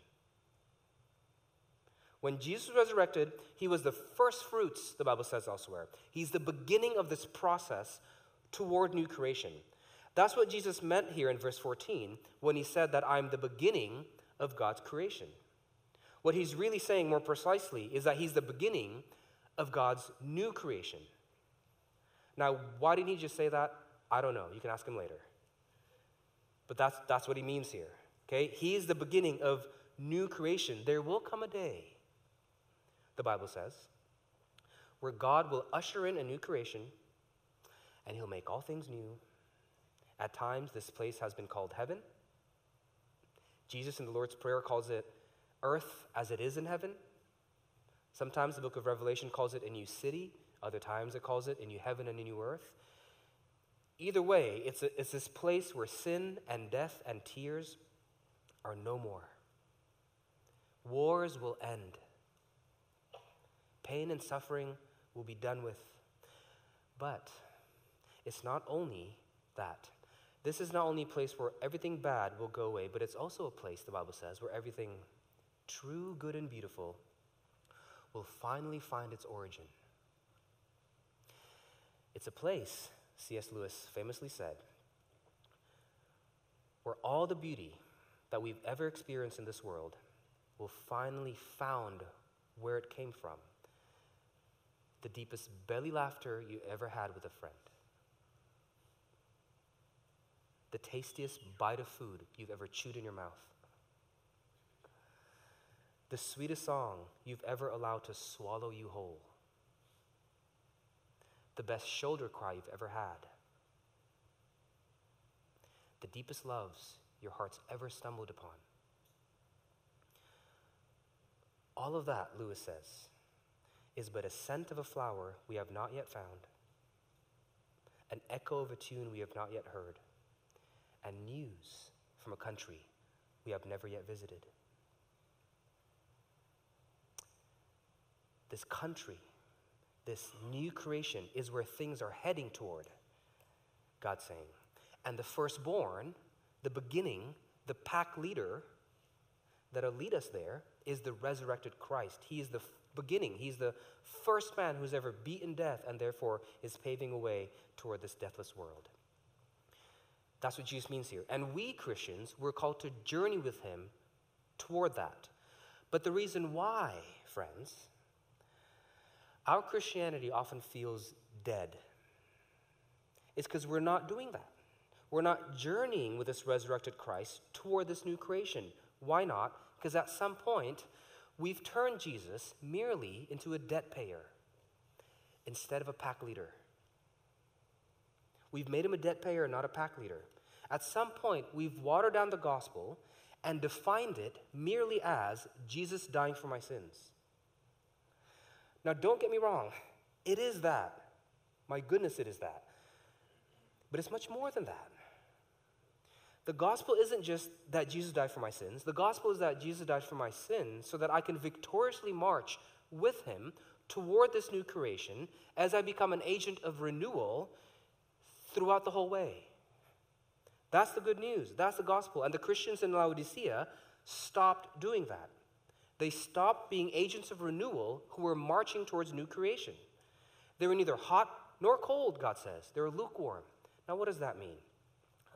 When Jesus was resurrected, he was the first fruits, the Bible says elsewhere. He's the beginning of this process toward new creation. That's what Jesus meant here in verse 14 when he said that I'm the beginning of God's creation. What he's really saying more precisely is that he's the beginning of God's new creation. Now, why didn't he just say that? I don't know. You can ask him later. But that's, that's what he means here. Okay? He is the beginning of new creation. There will come a day the Bible says, where God will usher in a new creation and he'll make all things new. At times, this place has been called heaven. Jesus in the Lord's Prayer calls it earth as it is in heaven. Sometimes the book of Revelation calls it a new city, other times it calls it a new heaven and a new earth. Either way, it's, a, it's this place where sin and death and tears are no more. Wars will end. Pain and suffering will be done with. But it's not only that. This is not only a place where everything bad will go away, but it's also a place, the Bible says, where everything true, good, and beautiful will finally find its origin. It's a place, C.S. Lewis famously said, where all the beauty that we've ever experienced in this world will finally found where it came from the deepest belly laughter you ever had with a friend, the tastiest bite of food you've ever chewed in your mouth, the sweetest song you've ever allowed to swallow you whole, the best shoulder cry you've ever had, the deepest loves your heart's ever stumbled upon. All of that, Lewis says, is but a scent of a flower we have not yet found, an echo of a tune we have not yet heard, and news from a country we have never yet visited. This country, this new creation, is where things are heading toward, God's saying. And the firstborn, the beginning, the pack leader that'll lead us there is the resurrected Christ. He is the beginning. He's the first man who's ever beaten death and therefore is paving a way toward this deathless world. That's what Jesus means here. And we Christians, we're called to journey with him toward that. But the reason why, friends, our Christianity often feels dead is because we're not doing that. We're not journeying with this resurrected Christ toward this new creation. Why not? Because at some point, we've turned Jesus merely into a debt payer instead of a pack leader. We've made him a debt payer, not a pack leader. At some point, we've watered down the gospel and defined it merely as Jesus dying for my sins. Now, don't get me wrong, it is that. My goodness, it is that. But it's much more than that. The gospel isn't just that Jesus died for my sins. The gospel is that Jesus died for my sins so that I can victoriously march with him toward this new creation as I become an agent of renewal throughout the whole way. That's the good news. That's the gospel. And the Christians in Laodicea stopped doing that. They stopped being agents of renewal who were marching towards new creation. They were neither hot nor cold, God says. They were lukewarm. Now, what does that mean?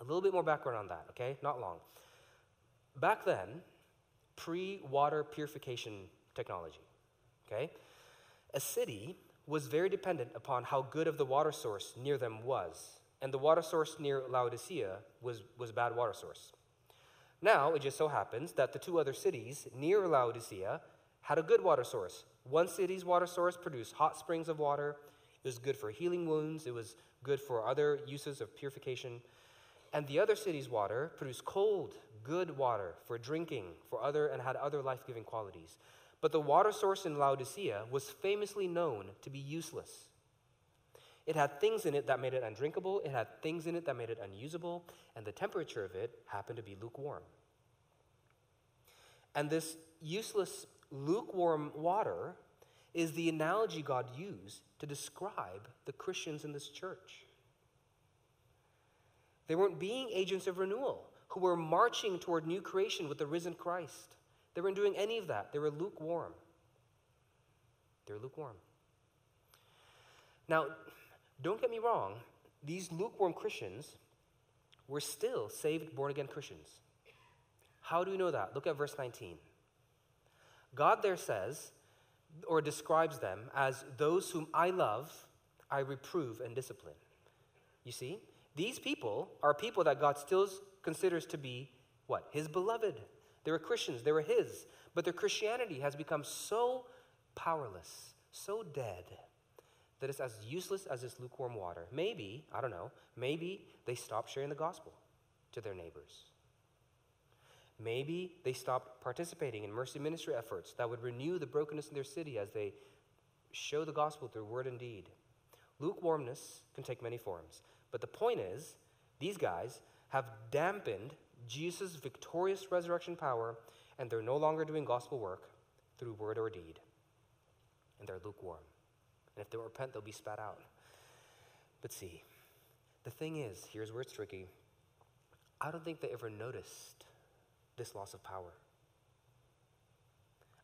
A little bit more background on that, okay? Not long. Back then, pre water purification technology, okay? A city was very dependent upon how good of the water source near them was. And the water source near Laodicea was, was a bad water source. Now, it just so happens that the two other cities near Laodicea had a good water source. One city's water source produced hot springs of water. It was good for healing wounds, it was good for other uses of purification. And the other city's water produced cold, good water for drinking, for other and had other life-giving qualities. But the water source in Laodicea was famously known to be useless. It had things in it that made it undrinkable, it had things in it that made it unusable, and the temperature of it happened to be lukewarm. And this useless, lukewarm water is the analogy God used to describe the Christians in this church. They weren't being agents of renewal who were marching toward new creation with the risen Christ. They weren't doing any of that. They were lukewarm. They were lukewarm. Now, don't get me wrong, these lukewarm Christians were still saved, born again Christians. How do we know that? Look at verse 19. God there says, or describes them as those whom I love, I reprove and discipline. You see, these people are people that God still considers to be what? His beloved. They were Christians, they were His. But their Christianity has become so powerless, so dead, that it's as useless as this lukewarm water. Maybe, I don't know, maybe they stopped sharing the gospel to their neighbors. Maybe they stopped participating in mercy ministry efforts that would renew the brokenness in their city as they show the gospel through word and deed. Lukewarmness can take many forms. But the point is, these guys have dampened Jesus' victorious resurrection power, and they're no longer doing gospel work through word or deed. And they're lukewarm. And if they repent, they'll be spat out. But see, the thing is, here's where it's tricky. I don't think they ever noticed this loss of power.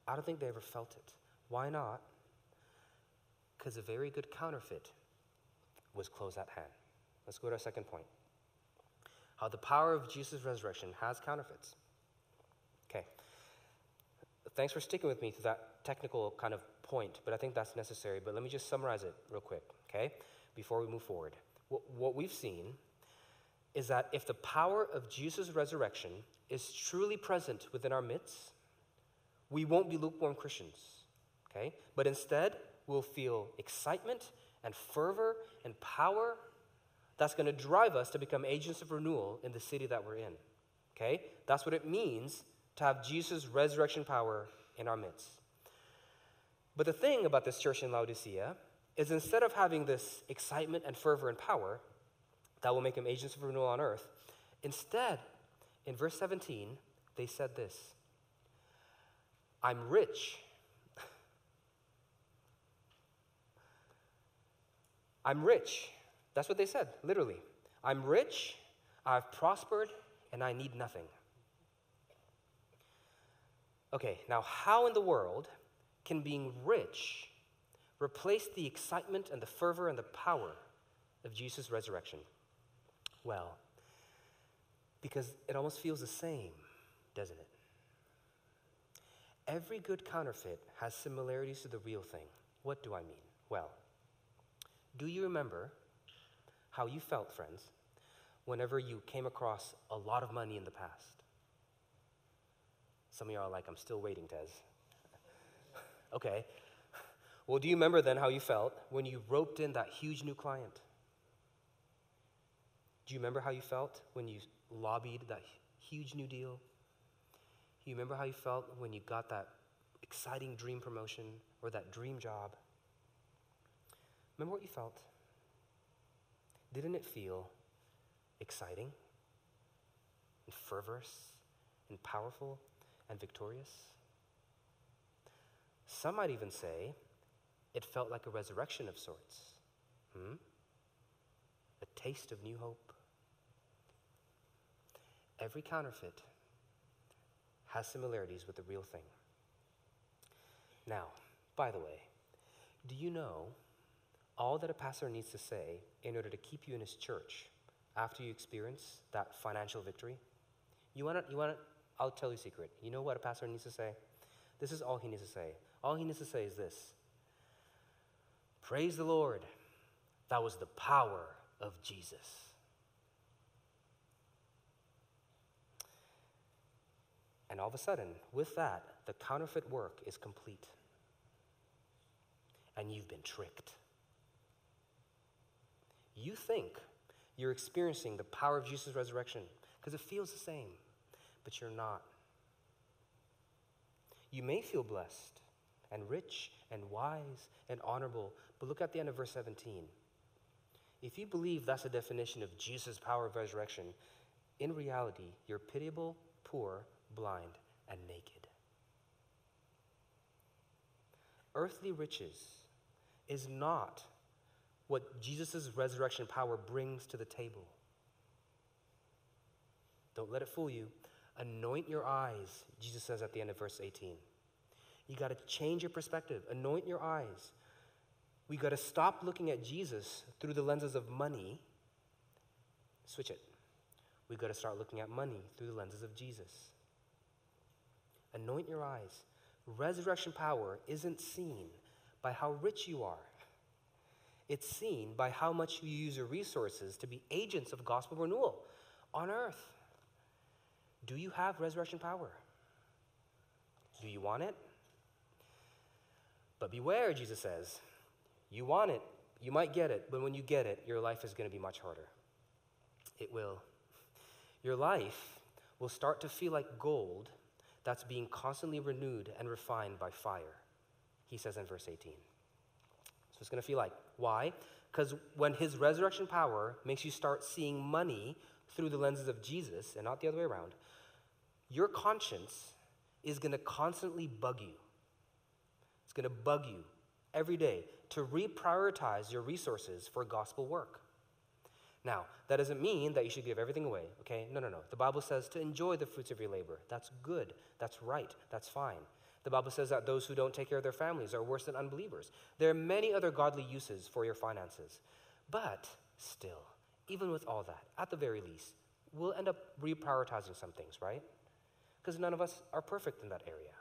I don't think they ever felt it. Why not? Because a very good counterfeit was close at hand. Let's go to our second point. How the power of Jesus' resurrection has counterfeits. Okay. Thanks for sticking with me through that technical kind of point, but I think that's necessary. But let me just summarize it real quick, okay, before we move forward. What, what we've seen is that if the power of Jesus' resurrection is truly present within our midst, we won't be lukewarm Christians, okay? But instead, we'll feel excitement and fervor and power that's going to drive us to become agents of renewal in the city that we're in. Okay? That's what it means to have Jesus' resurrection power in our midst. But the thing about this church in Laodicea is instead of having this excitement and fervor and power that will make them agents of renewal on earth, instead, in verse 17, they said this I'm rich. I'm rich that's what they said, literally. I'm rich, I've prospered, and I need nothing. Okay, now how in the world can being rich replace the excitement and the fervor and the power of Jesus' resurrection? Well, Because it almost feels the same, doesn't it? Every good counterfeit has similarities to the real thing. What do I mean? Well, do you remember how you felt, friends, whenever you came across a lot of money in the past? Some of y'all are like, I'm still waiting, Tez. Okay. Well, do you remember then how you felt when you roped in that huge new client? Do you remember how you felt when you lobbied that huge new deal? Do You remember how you felt when you got that exciting dream promotion or that dream job? Remember what you felt? Didn't it feel exciting and fervorous and powerful and victorious? Some might even say it felt like a resurrection of sorts. Hmm? A taste of new hope. Every counterfeit has similarities with the real thing. Now, by the way, do you know all that a pastor needs to say in order to keep you in his church after you experience that financial victory? You want to, you want to, I'll tell you a secret. You know what a pastor needs to say? This is all he needs to say. All he needs to say is this Praise the Lord. That was the power of Jesus. And all of a sudden, with that, the counterfeit work is complete. And you've been tricked. You think you're experiencing the power of Jesus' resurrection because it feels the same, but you're not. You may feel blessed and rich and wise and honorable, but look at the end of verse 17. If you believe that's a definition of Jesus' power of resurrection, in reality, you're pitiable, poor, blind, and naked. Earthly riches is not what Jesus' resurrection power brings to the table. Don't let it fool you. Anoint your eyes, Jesus says at the end of verse 18. You got to change your perspective. Anoint your eyes. We got to stop looking at Jesus through the lenses of money. Switch it. We got to start looking at money through the lenses of Jesus. Anoint your eyes. Resurrection power isn't seen by how rich you are. It's seen by how much you use your resources to be agents of gospel renewal on earth. Do you have resurrection power? Do you want it? But beware, Jesus says. You want it, you might get it, but when you get it, your life is going to be much harder. It will. Your life will start to feel like gold that's being constantly renewed and refined by fire, he says in verse 18. So it's going to feel like. Why? Because when his resurrection power makes you start seeing money through the lenses of Jesus and not the other way around, your conscience is going to constantly bug you. It's going to bug you every day to reprioritize your resources for gospel work. Now, that doesn't mean that you should give everything away, okay? No, no, no. The Bible says to enjoy the fruits of your labor. That's good. That's right. That's fine. The Bible says that those who don't take care of their families are worse than unbelievers. There are many other godly uses for your finances. But still, even with all that, at the very least, we'll end up reprioritizing some things, right? Because none of us are perfect in that area.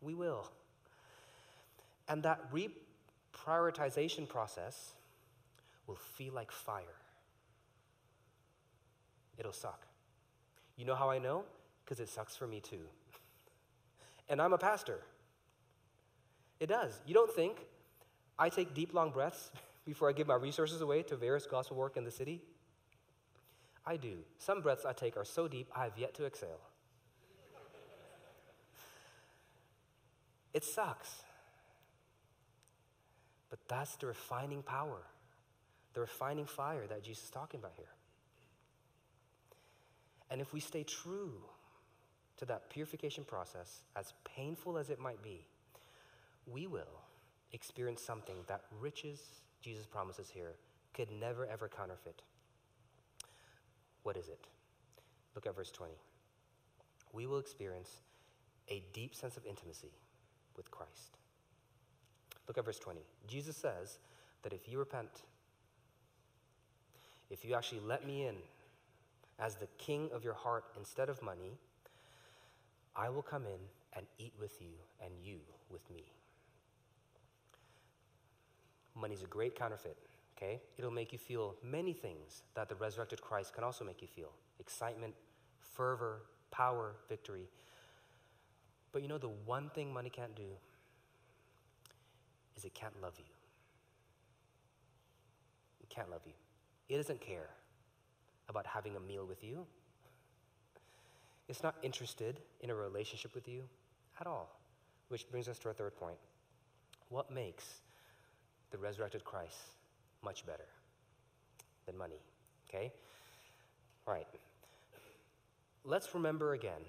We will. And that reprioritization process will feel like fire. It'll suck. You know how I know? Because it sucks for me too. and I'm a pastor. It does. You don't think I take deep, long breaths before I give my resources away to various gospel work in the city? I do. Some breaths I take are so deep I have yet to exhale. it sucks. But that's the refining power, the refining fire that Jesus is talking about here. And if we stay true to that purification process, as painful as it might be, we will experience something that riches, Jesus promises here, could never ever counterfeit. What is it? Look at verse 20. We will experience a deep sense of intimacy with Christ. Look at verse 20. Jesus says that if you repent, if you actually let me in as the king of your heart instead of money, I will come in and eat with you, and you with me. Money's a great counterfeit, okay? It'll make you feel many things that the resurrected Christ can also make you feel excitement, fervor, power, victory. But you know, the one thing money can't do is it can't love you. It can't love you. It doesn't care about having a meal with you. It's not interested in a relationship with you at all. Which brings us to our third point. What makes the resurrected Christ much better than money? Okay? All right. Let's remember again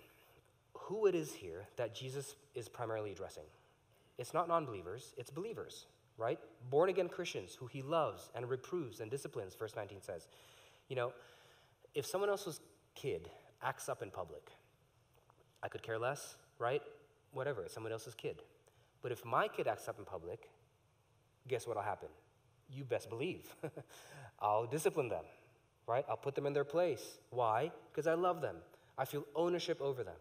who it is here that Jesus is primarily addressing. It's not non believers, it's believers, right? Born again Christians who he loves and reproves and disciplines, verse 19 says. You know, if someone else's kid acts up in public, I could care less, right? Whatever, it's someone else's kid. But if my kid acts up in public, guess what'll happen? You best believe. I'll discipline them, right? I'll put them in their place. Why? Because I love them. I feel ownership over them.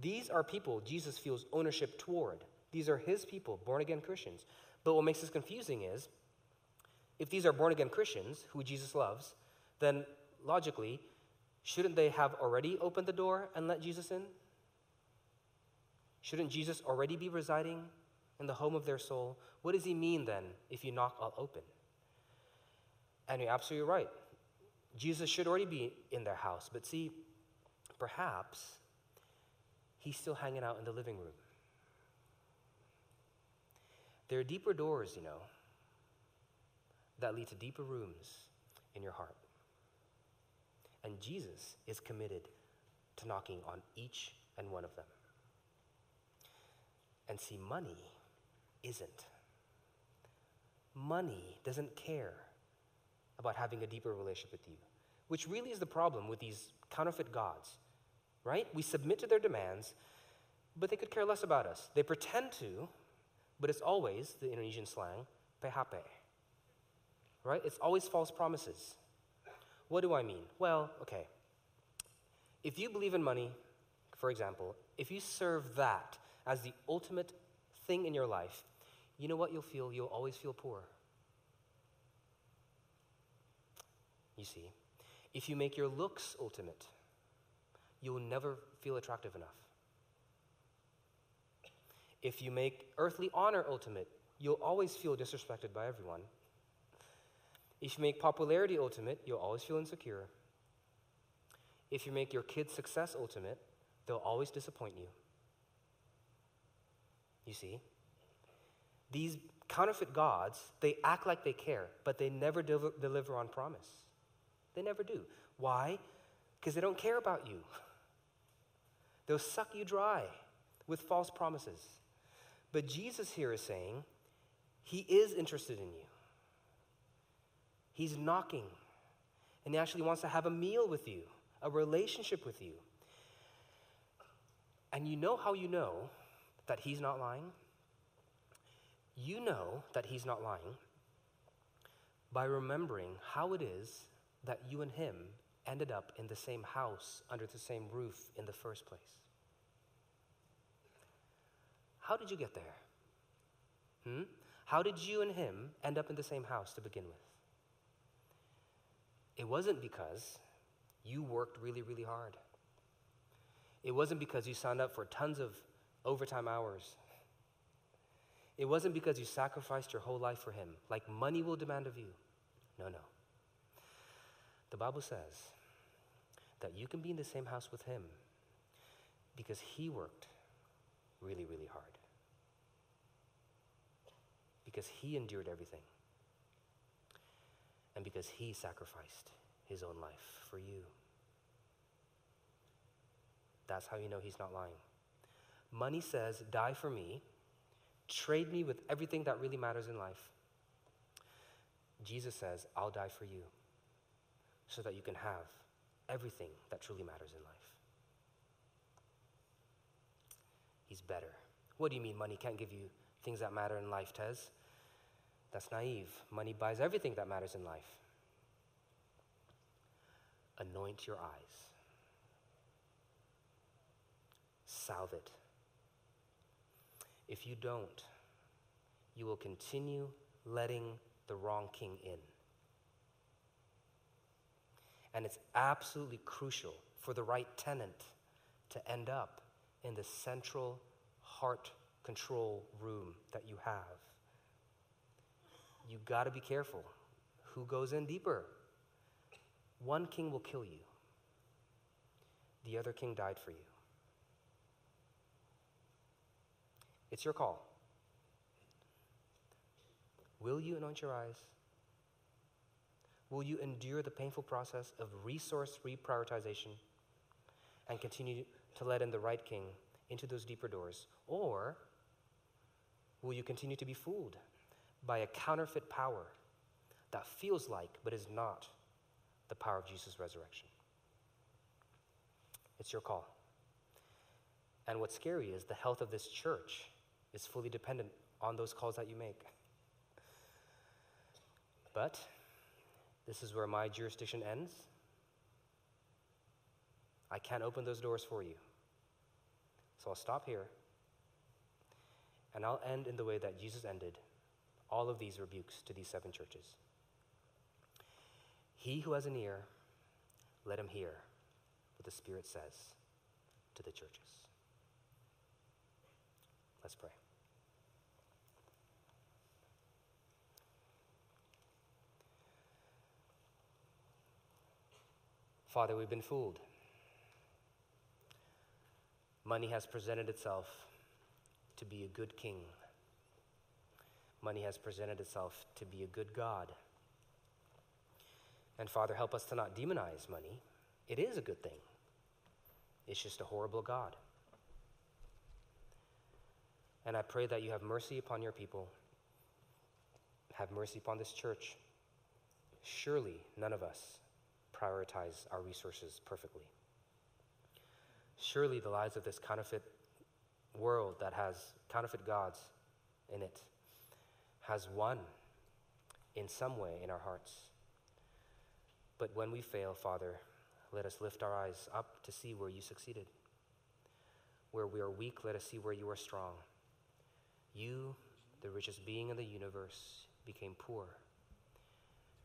These are people Jesus feels ownership toward. These are his people, born again Christians. But what makes this confusing is if these are born again Christians who Jesus loves, then logically, shouldn't they have already opened the door and let Jesus in? Shouldn't Jesus already be residing in the home of their soul? What does he mean then if you knock, I'll open? And you're absolutely right. Jesus should already be in their house. But see, perhaps he's still hanging out in the living room. There are deeper doors, you know, that lead to deeper rooms in your heart. And Jesus is committed to knocking on each and one of them. And see, money isn't. Money doesn't care about having a deeper relationship with you, which really is the problem with these counterfeit gods, right? We submit to their demands, but they could care less about us. They pretend to, but it's always, the Indonesian slang, PHP, right? It's always false promises. What do I mean? Well, okay. If you believe in money, for example, if you serve that as the ultimate thing in your life, you know what you'll feel? You'll always feel poor. You see, if you make your looks ultimate, you'll never feel attractive enough. If you make earthly honor ultimate, you'll always feel disrespected by everyone. If you make popularity ultimate, you'll always feel insecure. If you make your kids' success ultimate, they'll always disappoint you. You see? These counterfeit gods, they act like they care, but they never del- deliver on promise. They never do. Why? Because they don't care about you. They'll suck you dry with false promises. But Jesus here is saying, He is interested in you. He's knocking. And he actually wants to have a meal with you, a relationship with you. And you know how you know that he's not lying? You know that he's not lying by remembering how it is that you and him ended up in the same house under the same roof in the first place. How did you get there? Hmm? How did you and him end up in the same house to begin with? It wasn't because you worked really, really hard. It wasn't because you signed up for tons of overtime hours. It wasn't because you sacrificed your whole life for Him, like money will demand of you. No, no. The Bible says that you can be in the same house with Him because He worked really, really hard. Because He endured everything and because he sacrificed his own life for you. That's how you know he's not lying. Money says, Die for me, trade me with everything that really matters in life. Jesus says, I'll die for you so that you can have everything that truly matters in life. He's better. What do you mean money can't give you things that matter in life, Tez? That's naive. Money buys everything that matters in life. anoint your eyes, salve it. If you don't, you will continue letting the wrong king in. And it's absolutely crucial for the right tenant to end up in the central heart control room that you have. You got to be careful who goes in deeper. One king will kill you, the other king died for you. It's your call. Will you anoint your eyes? Will you endure the painful process of resource reprioritization and continue to let in the right king into those deeper doors? Or will you continue to be fooled by a counterfeit power that feels like but is not the power of Jesus' resurrection? It's your call. And what's scary is the health of this church is fully dependent on those calls that you make. But this is where my jurisdiction ends. I can't open those doors for you. So I'll stop here. And I'll end in the way that Jesus ended all of these rebukes to these seven churches. He who has an ear, let him hear what the Spirit says to the churches. Let's pray. Father, we've been fooled. Money has presented itself to be a good king. Money has presented itself to be a good God. And Father, help us to not demonize money. It is a good thing, it's just a horrible God. And I pray that you have mercy upon your people, have mercy upon this church. Surely none of us prioritize our resources perfectly. Surely the lives of this counterfeit world that has counterfeit gods in it has won in some way in our hearts. But when we fail, Father, let us lift our eyes up to see where you succeeded. Where we are weak, let us see where you are strong. You, the richest being in the universe, became poor.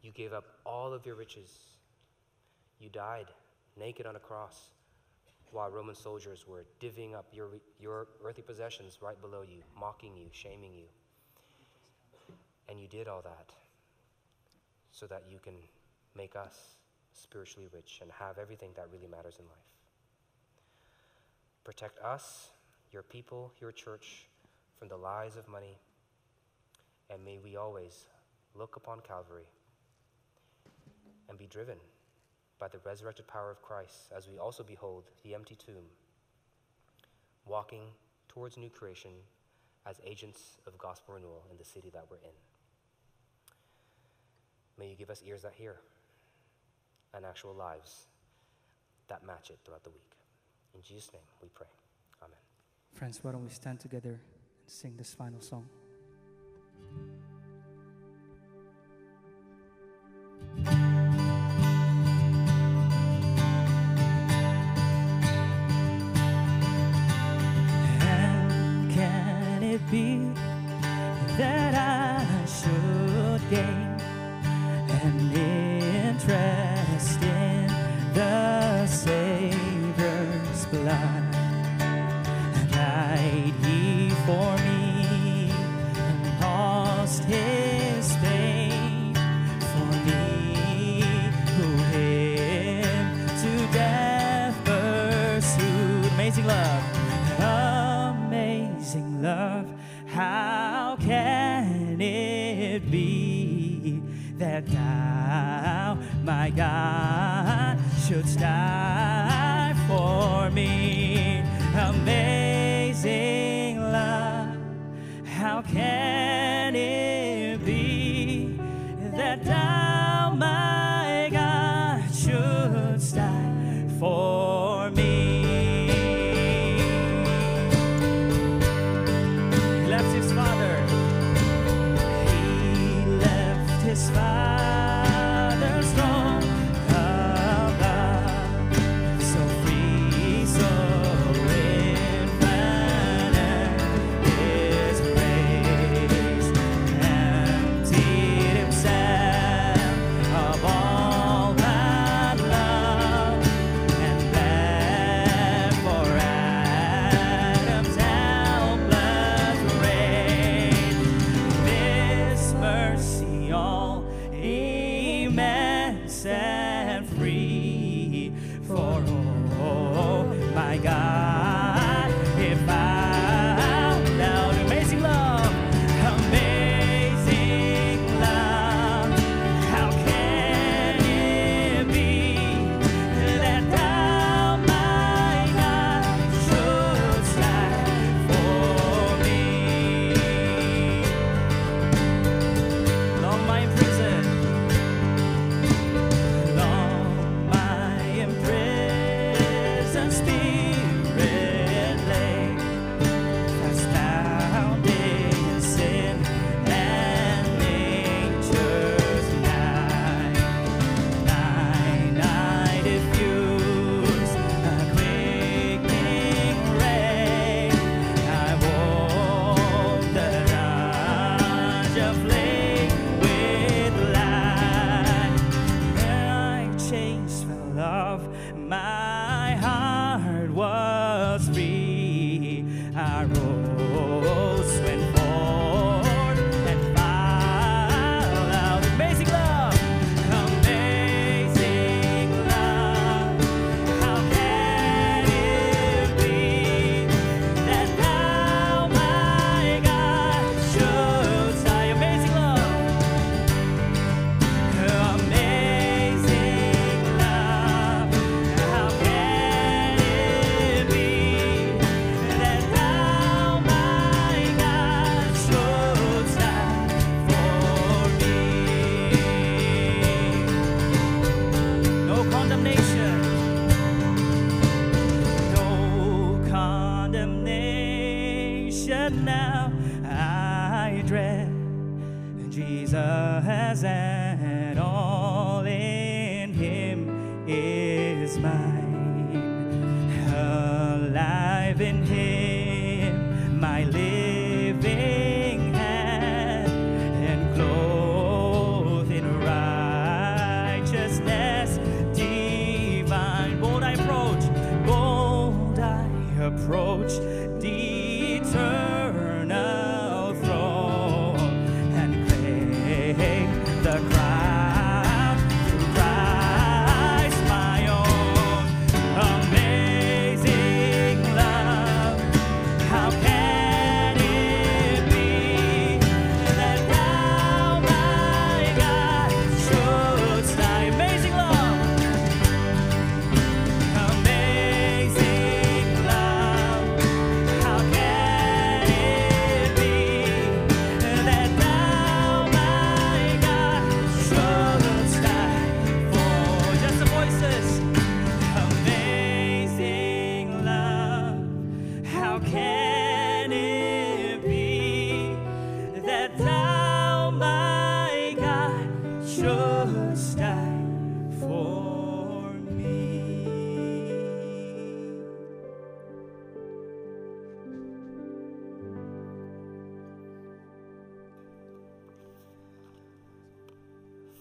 You gave up all of your riches. You died naked on a cross while Roman soldiers were divvying up your, your earthly possessions right below you, mocking you, shaming you. And you did all that so that you can make us spiritually rich and have everything that really matters in life. Protect us, your people, your church, from the lies of money, and may we always look upon Calvary and be driven by the resurrected power of Christ as we also behold the empty tomb, walking towards new creation as agents of gospel renewal in the city that we're in. May you give us ears that hear and actual lives that match it throughout the week. In Jesus' name we pray. Amen. Friends, why don't we stand together and sing this final song?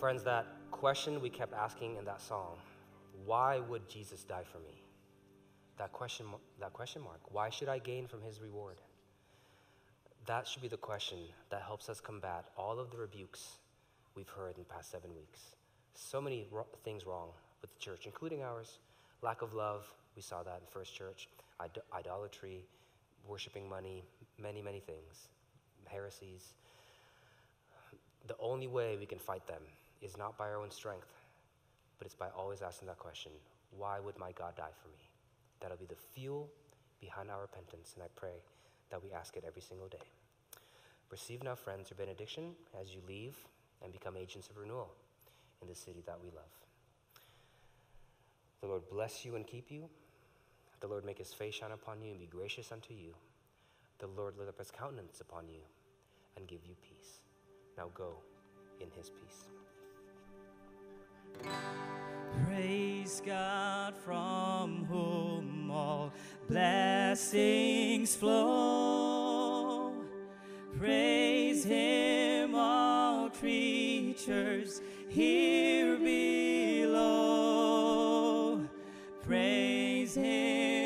Friends, that question we kept asking in that song, why would Jesus die for me? That question, that question mark, why should I gain from his reward? That should be the question that helps us combat all of the rebukes we've heard in the past seven weeks. So many ro- things wrong with the church, including ours. Lack of love, we saw that in First Church. Id- idolatry, worshiping money, many, many things. Heresies. The only way we can fight them is not by our own strength, but it's by always asking that question why would my God die for me? That'll be the fuel behind our repentance, and I pray that we ask it every single day. Receive now, friends, your benediction as you leave and become agents of renewal in the city that we love. The Lord bless you and keep you. The Lord make his face shine upon you and be gracious unto you. The Lord lift up his countenance upon you and give you peace. Now go in his peace. Praise God from whom all blessings flow. Praise Him, all creatures here below. Praise Him.